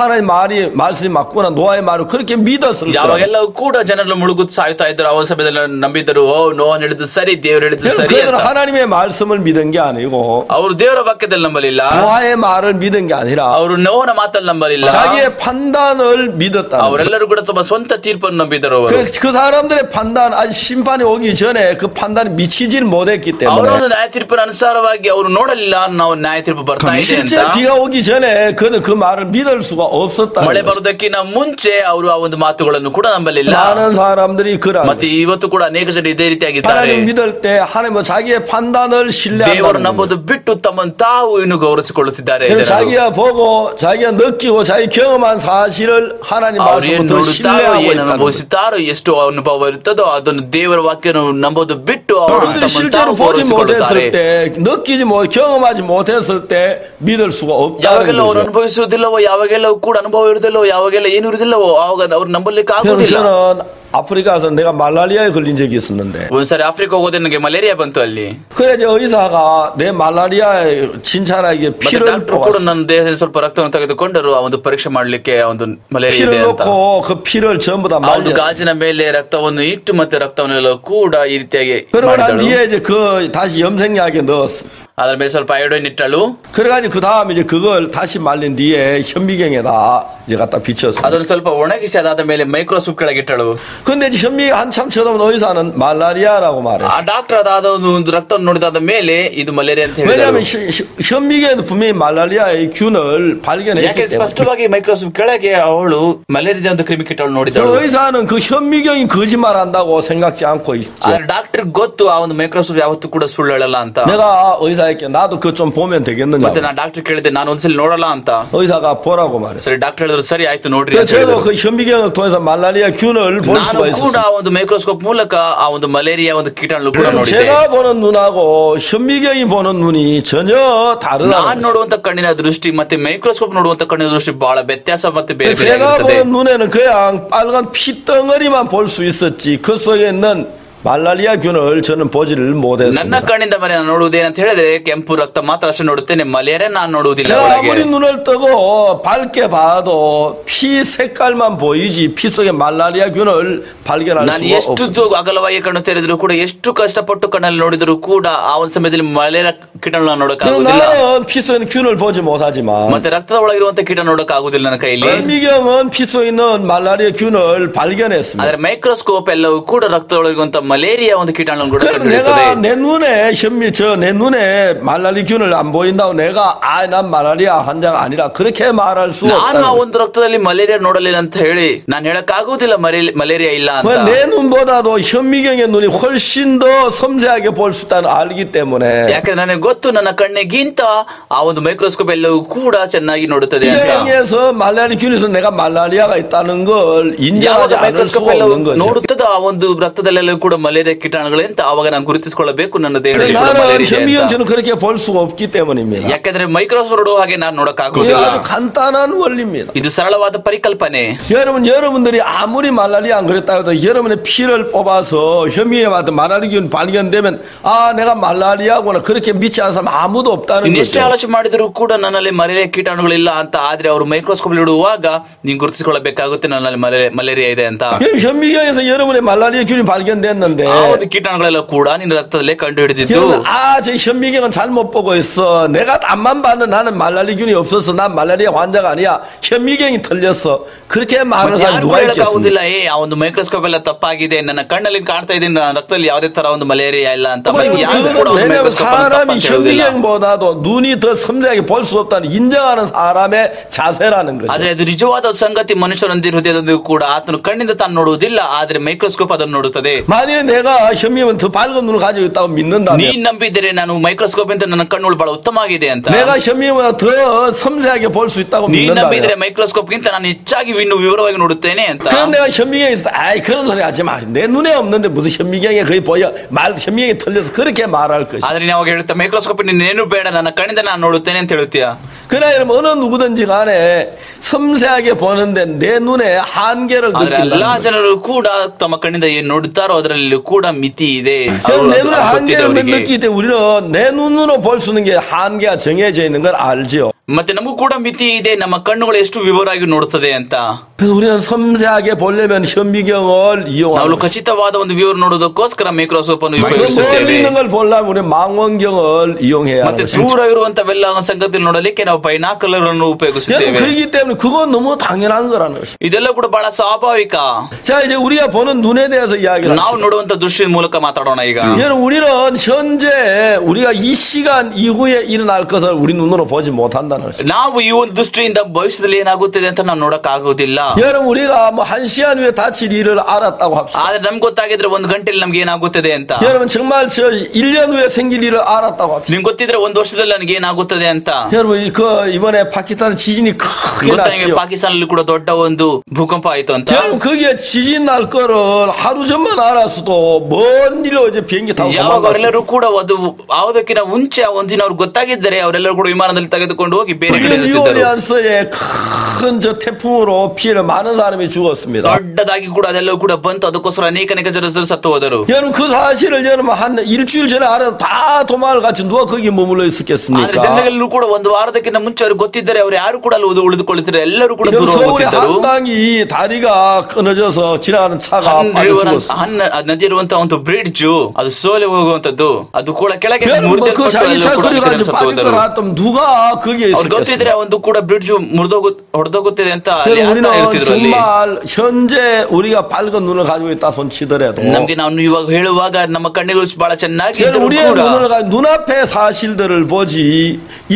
하나님 말이 말씀이 맞구나 노아의 말을 그렇게 믿었을 거예요. ಯಾವಾಗೆಲ್ಲವೂ ಕೂಡ ಜನರು ಮುಳುಗುತ್ ಸಾಯ್ತಾ ಇದ್ರು ಅವನ ಸಮಯದಲ್ಲಿ ನಂಬಿದರು ಓ ನೋಹನ್ ಹೇಳಿದ್ದು ಸರಿ ದೇವರು ಹೇಳಿದ್ದು 여러분, ಸರಿ 그들은 ಅಂತ 하나님의 말씀을 믿은 게 아니고 ಅವರು ದೇವರ ವಾಕ್ಯದಲ್ಲಿ ನಂಬಲಿಲ್ಲ 노아의 말을 믿은 게 아니라 ಅವರು ನೋವನ ಮಾತಲ್ಲಿ ನಂಬಲಿಲ್ಲ 자기의 판단을 믿었다는 거죠. ಅವರೆಲ್ಲರೂ ಕೂಡ ತಮ್ಮ ಸ್ವಂತ ತೀರ್ಪನ್ನು ನಂಬಿದರು ಅವರು 그, 그 사람들의 판단 아직 심판이 오기 전에 그 판단이 미치질 못했기 ಅವರ 때문에 ಒಂದು ನ್ಯಾಯ ತೀರ್ಪಿನ ಅನುಸಾರವಾಗಿ ಅವರು ನೋಡಲಿಲ್ಲ ನಾವು ನ್ಯಾಯ ತೀರ್ಪು ಬರ್ತಾ ಇದೆ 실제 ಅಂತ 비가 오기 전에 그는 그 말을 믿을 수가 ಮಳೆ 없었다는 거죠. ಬರುವುದಕ್ಕಿಂತ ಮುಂಚೆ ಅವರು ಆ ಒಂದು ಮಾತುಗಳನ್ನು ಕೂಡ ನಂಬಲಿಲ್ಲ 많은 사람들이 그러는 ಮತ್ತೆ 거죠. ಇವತ್ತು ಕೂಡ ಅನೇಕ ಜನ ಇದೇ ರೀತಿಯಾಗಿದ್ದಾರೆ 하나님 믿을 때 하나님은 자기의 판단을 ದೇವರು 신뢰한다는 거죠. ನಂಬುದು ಬಿಟ್ಟು ತಮ್ಮನ್ನು ತಾವು ಇನ್ನು ಗೌರವಿಸಿಕೊಳ್ಳುತ್ತಿದ್ದಾರೆ 그래서 ಜನರು. 자기가 보고 자기가 느끼고 자기 경험한 사실을 하나님 ಅವ್ರು ಏನ್ 말씀부터 ನೋಡುತ್ತಾರೋ 신뢰하고 ಏನು 있다는 거죠. ಅನುಭವಿಸುತ್ತಾರೋ ಎಷ್ಟು ಅನುಭವ ಇರುತ್ತದೋ ಅದನ್ನು ದೇವರ ವಾಕ್ಯನು ನಂಬೋದು ಬಿಟ್ಟು ಅವರು 그들이 ತಮ್ಮನ್ನು 실제로 ತಾವು 보지 ಗೌರವಿಸಿಕೊಳ್ಳುತ್ತಾರೆ 못했을 때, 느끼지 못, 경험하지 못했을 때 믿을 수가 없다는 ಯಾವಾಗೆಲ್ಲ ಅವರು 거죠. ಅನುಭವಿಸುವುದಿಲ್ಲವೋ ಯಾವಾಗೆಲ್ಲ ಕೂಡ ಅನುಭವ ಇರುವುದಿಲ್ಲವೋ ಯಾವಾಗೆಲ್ಲ ಏನು ಇರುವುದಿಲ್ಲವೋ ಅವಾಗ ಅವ್ರು ನಂಬಲಿಕ್ಕೆ 여 그 러. 아프리카에서 내가 말라리아에 걸린 적이 있었는데, ಒಂದ್ಸರಿ ಆಫ್ರಿಕಾ ಹೋಗೋದೇ ನನಗೆ ಮಲೇರಿಯಾ ಬಂತು ಅಲ್ಲಿ 그래, 저 의사가 내 말라리아에 진찰하게 ಮತ್ತೆ 피를 ಡಾಕ್ಟರ್ ಕೂಡ 뽑았어. ನನ್ನ ದೇಹದಿಂದ ಸ್ವಲ್ಪ ರಕ್ತವನ್ನು ತೆಗೆದುಕೊಂಡರು ಆ ಒಂದು ಪರೀಕ್ಷೆ ಮಾಡ್ಲಿಕ್ಕೆ ಆ ಒಂದು ಮಲೇರಿಯಾ 피를 ಇದೆ ಅಂತ 넣고 그 피를 전부 다 ಆ ಒಂದು 말렸어. ಗಾಜಿನ ಮೇಲೆ ರಕ್ತವನ್ನು ಇಟ್ಟು ಮತ್ತೆ ರಕ್ತವನ್ನೆಲ್ಲ ಕೂಡ ಈ ರೀತಿಯಾಗಿ 그러고 난 ಮಾಡಿದಳು. 뒤에 이제 그 다시 염색약에 넣었어. ಅದ್ರ ಮೇಲೆ ಸ್ವಲ್ಪ ಐಡೋನ್ ಇಟ್ಟಳು 그래가지고 그 다음에 이제 그걸 다시 말린 뒤에 현미경에다 이제 갖다 비쳤어. ಅದನ್ನು ಸ್ವಲ್ಪ ಒಣಗಿಸಿ ಅದಾದ ಮೇಲೆ ಮೈಕ್ರೋಸ್ಕೋಪ್ ಕೆಳಗೆ ಇಟ್ಟಳು 근데 이제 현미경 한참 쳐다본 의사는 말라리아라고 ಆ 말했어. ಡಾಕ್ಟರ್ ಅದಾದ ಒಂದು ಒಂದು ರಕ್ತವನ್ನು ನೋಡಿದಾದ ಮೇಲೆ ಇದು ಮಲೇರಿಯಾ ಅಂತ ಹೇಳಿದರು 왜냐하면 시- 시- 현미경에도 분명히 말라리아의 균을 ಯಾಕೆ 발견했기 때문에. ಸ್ಪಷ್ಟವಾಗಿ ಮೈಕ್ರೋಸ್ಕೋಪ್ ಕೆಳಗೆ ಅವಳು ಮಲೇರಿಯಾದ ಒಂದು ಕ್ರಿಮಿಕೀಟವನ್ನು 저 ನೋಡಿದಳು 의사는 그 현미경이 거짓말한다고 생각지 않고 있죠. ಆದ್ರೆ ಡಾಕ್ಟರ್ ಗೊತ್ತು ಆ ಒಂದು ಮೈಕ್ರೋಸ್ಕೋಪ್ ಯಾವತ್ತೂ ಕೂಡ ಸುಳ್ಳು ಹೇಳಲ್ಲ ಅಂತ 내가 의사에게 나도 그거 좀 보면 ಮತ್ತೆ 되겠느냐. ನಾ ಡಾಕ್ಟರ್ ಕೇಳಿದೆ ನಾನು ಒಂದ್ಸಲಿ ನೋಡಲ್ಲ ಅಂತ 의사가 보라고 말했어. ಸರಿ ಡಾಕ್ಟರ್ ಹೇಳಿದ್ರು ಸರಿ ಆಯ್ತು ನೋಡ್ರಿ 그래서 ಅಂತ 저도 ಹೇಳಿದ್ರು. 그 현미경을 통해서 말라리아 균을 볼 ನಾನು 수가 ಕೂಡ 있었어요. ಒಂದು ಮೈಕ್ರೋಸ್ಕೋಪ್ ಮೂಲಕ ಆ ಒಂದು ಮಲೇರಿಯಾ ಒಂದು ಕೀಟಾಣು ಕೂಡ 그럼 ನೋಡಿದೆ 제가 보는 눈하고 현미경이 보는 눈이 전혀 ನಾನ್ 다르다는 거죠. ನೋಡುವಂತ ಕಣ್ಣಿನ ದೃಷ್ಟಿ ಮತ್ತೆ ಮೈಕ್ರೋಸ್ಕೋಪ್ ನೋಡುವಂತ ಕಣ್ಣಿನ ದೃಷ್ಟಿ ಬಹಳ ವ್ಯತ್ಯಾಸ ಮತ್ತೆ ಬೇರೆ ಬೇರೆ 제가 ಆಗಿರ್ತದೆ 보는 눈에는 그냥 빨간 피덩어리만 볼 수 있었지 그 속에 있는 말라리아 균을 저는 보지를 ನನ್ನ 못했습니다. ಕಣ್ಣಿಂದ ಮನೆ ನಾನು ನೋಡುವುದೇನಂತ ಹೇಳಿದ್ರೆ ಕೆಂಪು ರಕ್ತ ಮಾತ್ರ ಅಷ್ಟೇ ನೋಡುತ್ತೇನೆ ಮಲೇರಿಯಾ ನಾನು ನೋಡುವುದಿಲ್ಲ 제가 ಒಳಗೆ 아무리 눈을 뜨고 밝게 봐도 피 색깔만 보이지 피 속에 말라리아 균을 발견할 ನಾನು 수가 ಎಷ್ಟು 없습니다. ದು- ಅಗಲವಾಗಿ ಕಣ್ಣು ತೆರೆದ್ರು ಕೂಡ ಎಷ್ಟು ಕಷ್ಟಪಟ್ಟು ಕಣ್ಣಲ್ಲಿ ನೋಡಿದ್ರು ಕೂಡ ಆ ಒಂದು ಸಮಯದಲ್ಲಿ ಮಲೇರಿಯಾ ಕೀಟಾಣು 그럼 ನೋಡಕ್ಕಾಗುದಿಲ್ಲ 나는 피 속에 있는 균을 보지 못하지만 ಮತ್ತೆ ರಕ್ತದ ಒಳಗಿರುವಂತ ಕೀಟಾಣು ನೋಡಕ್ಕಾಗುದಿಲ್ಲ ನನ್ನ ಕೈಲಿ 현미경은 피 속에 있는 말라리아 균을 발견했습니다. ಆದ್ರೆ ಮೈಕ್ರೋಸ್ಕೋಪ್ ಎಲ್ಲವೂ ಕೂಡ ರಕ್ತದ ಒಳಗಿರುವಂತ ಮಲೇರಿಯಾ ಒಂದು ಕೀಟಾಣು ಕೂಡ 그럼 ಕಂಡುಹಿಡಿಯುತ್ತದೆ. 내가 내 눈에 현미 저 내 눈에 말라리 균을 안 보인다고 내가 아 난 말라리아 환자가 아니라 그렇게 말할 수 ನಾನು ಆ 없다. ಒಂದು ರಕ್ತದಲ್ಲಿ ಮಲೇರಿಯಾ ನೋಡಲಿಲ್ಲ ಅಂತ ಹೇಳಿ ನಾನು ಹೇಳಕ್ ಆಗುದಿಲ್ಲ ಮಲೇರಿಯಾ ಇಲ್ಲ ಅಂತ 내 눈보다도 현미경의 눈이 훨씬 더 섬세하게 볼 수 있다는 알기 때문에 ಯಾಕಂದ್ರೆ ನನಗೆ ಗೊತ್ತು ನನ್ನ ಕಣ್ಣಿಗಿಂತ ಆ ಒಂದು ಮೈಕ್ರೋಸ್ಕೋಪ್ ಎಲ್ಲವೂ ಕೂಡ ಚೆನ್ನಾಗಿ ನೋಡುತ್ತದೆ ಅಂತ 현미경에서 말라리 균에서 내가 말라리아가 있다는 걸 인정하지 ಯಾವಾಗ 않을 ಮೈಕ್ರೋಸ್ಕೋಪ್ 수가 ಎಲ್ಲ 없는 거죠. ನೋಡುತ್ತದೋ ಆ ಒಂದು ರಕ್ತದಲ್ಲೆಲ್ಲವೂ ಕೂಡ ಮಲೇರಿಯಾ ಕೀಟಾಣುಗಳು ಅಂತ ಅವಾಗ ನಾನು ಗುರುತಿಸಿಕೊಳ್ಳಬೇಕು ನನ್ನ ದೇಹದಲ್ಲಿ ಕೂಡ 나는 ಮಲೇರಿಯಾ ಇದೆ 현미경 ಅಂತ. 저는 그렇게 볼 수가 없기 때문입니다. ಯಾಕಂದ್ರೆ ಮೈಕ್ರೋಸ್ಕೋಪ್ ನೋಡುವ ಹಾಗೆ ನಾನು ನೋಡಕ್ 그게 ಆಗುದಿಲ್ಲ 아주 간단한 원리입니다. ಇದು ಸರಳವಾದ ಪರಿಕಲ್ಪನೆ 여러분, 여러분들이 아무리 말라리아 안 그랬다 해도 여러분의 피를 뽑아서 현미경한테 말라리균 발견되면 아, 내가 말라리아구나. 그렇게 믿지 않는 사람 아무도 없다는 ಇನ್ನೆಷ್ಟೇ 거죠. ಆಲೋಚನೆ ಮಾಡಿದ್ರು ಕೂಡ ನನ್ನಲ್ಲಿ ಮಲೇರಿಯಾ ಕೀಟಾಣುಗಳಿಲ್ಲ ಅಂತ ಆದ್ರೆ ಅವರು ಮೈಕ್ರೋಸ್ಕೋಪ್ ಇಡುವಾಗ ನೀವು ಗುರುತಿಸಿಕೊಳ್ಳಬೇಕಾಗುತ್ತೆ ನನ್ನಲ್ಲಿ ಮಲೇ- ಮಲೇರಿಯಾ ಇದೆ ಅಂತ 여러분, 현미경에서 여러분의 말라리아 균이 발견됐는데 ಆ ಒಂದು ಕೀಟಾಣುಗಳೆಲ್ಲ ಕೂಡ ನಿನ್ನ ರಕ್ತದಲ್ಲೇ ಕಂಡು ಹಿಡಿದಿದ್ದು 여러분, 아, 저 현미경은 잘못 보고 있어. 내가 앞만 봤는 나는 말라리균이 없어서 난 말라리아 환자가 아니야. 현미경이 틀렸어. 그렇게 말하는 ಮತ್ತೆ 사람이 ಯಾರು 누가 ಕೂಡ 있겠습니까? ಹೇಳಕ್ಕಾಗುದಿಲ್ಲ ಏ ಆ ಒಂದು ಮೈಕ್ರೋಸ್ಕೋಪ್ ಎಲ್ಲ ತಪ್ಪಾಗಿದೆ ನನ್ನ ಕಣ್ಣಲ್ಲಿ ಕಾಣ್ತಾ ಇದ್ದೀನಿ ನನ್ನ ರಕ್ತದಲ್ಲಿ ಯಾವುದೇ ತರ ಒಂದು ಮಲೇರಿಯಾ ಇಲ್ಲ ಅಂತ 아마 ಮತ್ತೆ 이거 ಯಾರು ಕೂಡ 그거는 ಒಂದು 왜냐하면 microscope ಅನ್ನು 사람이 ತಪ್ಪಂತ ಹೇಳುವುದಿಲ್ಲ. 현미경보다도 눈이 더 섬세하게 볼 수 없다는 인정하는 사람의 자세라는 거죠. ಆದ್ರೆ ಅದು ನಿಜವಾದ ಸಂಗತಿ ಮನುಷ್ಯರೊಂದಿ ಹೃದಯದೊಂದಿಗೂ ಕೂಡ ಆತನು ಕಣ್ಣಿಂದ ತಾನು ನೋಡುವುದಿಲ್ಲ ಆದ್ರೆ ಮೈಕ್ರೋಸ್ಕೋಪ್ ಅದನ್ನು ನೋಡುತ್ತದೆ 만일 에 내가 현미경은 더 밝은 눈을 가지고 있다고 믿는다면 ನೀನ್ ನಂಬಿದರೆ ನಾನು ಮೈಕ್ರೋಸ್ಕೋಪ್ ಅಂತ ನನ್ನ ಕಣ್ಣುಗಳು ಬಹಳ ಉತ್ತಮ ಆಗಿದೆ ಅಂತ 내가 현미경보다 더 섬세하게 볼 수 있다고 ನೀನ್ ನಂಬಿದ್ರೆ 믿는다면 ಮೈಕ್ರೋಸ್ಕೋಪ್ ಗಿಂತ ನಾನು ಹೆಚ್ಚಾಗಿ ಇನ್ನು ವಿವರವಾಗಿ ನೋಡುತ್ತೇನೆ ಅಂತ 그럼 내가 현미경에 있어 아이 그런 소리 하지 마. 내 눈에 없는데 무슨 현미경에 거의 보여 말 현미경이 틀려서 그렇게 말할 것이. ಆದ್ರೆ ನೀವು ಅವಾಗ ಹೇಳುತ್ತಾ ಮೈಕ್ರೋಸ್ಕೋಪ್ ನೀನೇನು ಬೇಡ ನನ್ನ ಕಣ್ಣಿಂದ ನಾನು ನೋಡುತ್ತೇನೆ ಅಂತ ಹೇಳ್ತೀಯ 그러나 여러분 어느 누구든지 간에 섬세하게 보는데 내 눈에 한계를 ಆದ್ರೆ ಎಲ್ಲಾ 느낀다. ಜನರು ಕೂಡ ತಮ್ಮ ಕಣ್ಣಿಂದ ಏನ್ ನೋಡುತ್ತಾರೋ ಅದರಲ್ಲಿ ಕೂಡ ಮಿತಿ ಇದೆ 지금 ಅವರು 내 ಅದು- 눈에 ಅದು 한계를 ಗೊತ್ತಿದೆ ಅವರಿಗೆ. 느끼기 때문에 우리는 내 눈으로 볼 수 있는 게 한계가 정해져 있는 걸 알지요. ಮತ್ತೆ ನಮಗೂ ಕೂಡ ಮಿತಿ ಇದೆ ನಮ್ಮ ಕಣ್ಣುಗಳು ಎಷ್ಟು ವಿವರವಾಗಿ ನೋಡುತ್ತದೆ ಅಂತ 그래서 우리는 섬세하게 보려면 현미경을 ನಾವು 이용하는 거죠. ಖಚಿತವಾದ ಒಂದು ವಿವರ ನೋಡೋದಕ್ಕೋಸ್ಕರ ಮೈಕ್ರೋಸ್ಕೋಪ್ ಅನ್ನು 더 멀리 ಉಪಯೋಗಿಸುತ್ತೇವೆ 있는 걸 보려면 우리 망원경을 이용해야 ಮತ್ತೆ 하는 거죠. ದೂರ ಇರುವಂತವೆಲ್ಲ ಸಂಗತಿ ನೋಡಲಿಕ್ಕೆ ನಾವು ಬೈನಾಕಲರ್ ಅನ್ನು 여러분 ಉಪಯೋಗಿಸುತ್ತೇವೆ 그렇기 때문에 그건 너무 당연한 거라는 것입니다. ಇದೆಲ್ಲ ಕೂಡ ಬಹಳ ಸ್ವಾಭಾವಿಕ 자 이제 우리가 보는 눈에 대해서 이야기를 ನಾವು 합시다. ನೋಡುವಂತ ದೃಷ್ಟಿ ಮೂಲಕ ಮಾತಾಡೋಣ ಈಗ 여러분 우리는 현재 우리가 이 시간 이후에 일어날 것을 우리 눈으로 보지 못한다 는 것입니다. ನಾವು ಈ ಒಂದು ದೃಷ್ಟಿಯಿಂದ ಭವಿಷ್ಯದಲ್ಲಿ ಏನಾಗುತ್ತದೆ ಅಂತ ನಾವು ನೋಡಕ್ ಆಗುದಿಲ್ಲ 여러분 우리가 뭐 한 시간 후에 다칠 일을 알았다고 합시다. ಆದ್ರೆ ನಮ್ಗೆ ಗೊತ್ತಾಗಿದ್ರೆ ಒಂದು ಗಂಟೆಲಿ ನಮ್ಗೆ ಏನಾಗುತ್ತದೆ ಅಂತ 여러분 정말 저 1년 후에 생길 일을 알았다고 합시다. ನಿಮ್ಗೆ ಗೊತ್ತಿದ್ರೆ ಒಂದು ವರ್ಷದಲ್ಲಿ ನನಗೆ ಏನಾಗುತ್ತದೆ ಅಂತ 여러분 이- 그 이번에 파키스탄 지진이 크게 ಗೊತ್ತಾ ನಿಮಗೆ 났죠. ಪಾಕಿಸ್ತಾನಲ್ಲಿ ಕೂಡ ದೊಡ್ಡ ಒಂದು ಭೂಕಂಪ ಆಯ್ತು ಅಂತ 여러분 거기에 지진 날 거를 하루 전만 알았어도 먼 일로 이제 비행기 타고 ಯಾವಾಗ 도망갔어요. ಅವರೆಲ್ಲರೂ ಕೂಡ ಅದು ಯಾವುದಕ್ಕಿಂತ ಮುಂಚೆ ಆ ಒಂದಿನ ಅವ್ರಿಗೆ ಗೊತ್ತಾಗಿದ್ದರೆ ಅವರೆಲ್ಲರೂ ಕೂಡ ವಿಮಾನದಲ್ಲಿ ತೆಗೆದುಕೊಂಡು ಹೋಗಿ ಬೇರೆ 그게 ಕಡೆ ಇರುತ್ತಿದ್ದರು. 뉴올리안스에 큰 저 태풍으로 피해를 많은 사람이 죽었습니다. ದೊಡ್ಡದಾಗಿ ಕೂಡ ಅದೆಲ್ಲವೂ ಕೂಡ ಬಂತು ಅದಕ್ಕೋಸ್ಕರ ಅನೇಕ ಅನೇಕ ಜನರು ಸತ್ತು ಹೋದರು 여러분 그 사실을 여러분 한 일주일 전에 알아도 다 도망을 같이 누가 거기 머물러 ಆದ್ರೆ 있었겠습니까? ಜನರೆಲ್ಲರೂ ಕೂಡ ಒಂದು ವಾರದಕ್ಕಿಂತ ಮುಂಚೆ ಅವ್ರಿಗೆ ಗೊತ್ತಿದ್ದರೆ ಅವರು ಯಾರು ಕೂಡ ಅಲ್ಲಿ ಉಳಿದು- ಉಳಿದುಕೊಳ್ಳುತ್ತಿದ್ದಾರೆ ಎಲ್ಲರೂ ಕೂಡ 지금 ದೂರ 서울에 ಹೋಗುತ್ತಿದ್ದರು 한강이 다리가 끊어져서 지나가는 차가 ಹನ್ 빠져 river ಅಂತ- 죽었어. ಹನ್ ಅದ್ ನದಿ ಇರುವಂತಹ ಒಂದು ಬ್ರಿಡ್ಜ್ ಅದು ಸೋಲೆ ಹೋಗುವಂತದ್ದು ಅದು ಕೂಡ ಕೆಳಗೆ 여러분 ಮುರಿದು 뭐그 자기 차 ಎಲ್ಲರೂ ಕೂಡ 그래가지고 ಸತ್ತು 빠질 ಹೋದರು. 걸 알았다면 누가 거기에 ಅವ್ರಿಗೆ ಗೊತ್ತಿದ್ರೆ 있었겠어요? ಒಂದು ಕೂಡ ಬ್ರಿಡ್ಜ್ ಮುರಿದೋಗು ಹೊಡೆದು ಒಡೆದೋಗುತ್ತಿದೆ ಅಂತ ಅಲ್ಲಿ 그래서 ಯಾರು 우리는 ಹೇಳ್ತಿದ್ರು ಅಲ್ಲಿ 정말 현재 우리가 밝은 눈을 가지고 있다 손 치더라도 ನಮ್ಗೆ ನಾವು ಇವಾಗ ಹೇಳುವಾಗ ನಮ್ಮ ಕಣ್ಣುಗಳು ಬಹಳ ಚೆನ್ನಾಗಿ 그래서 ಇದ್ರೂ 우리의 ಕೂಡ 눈을 가 눈앞의 사실들을 보지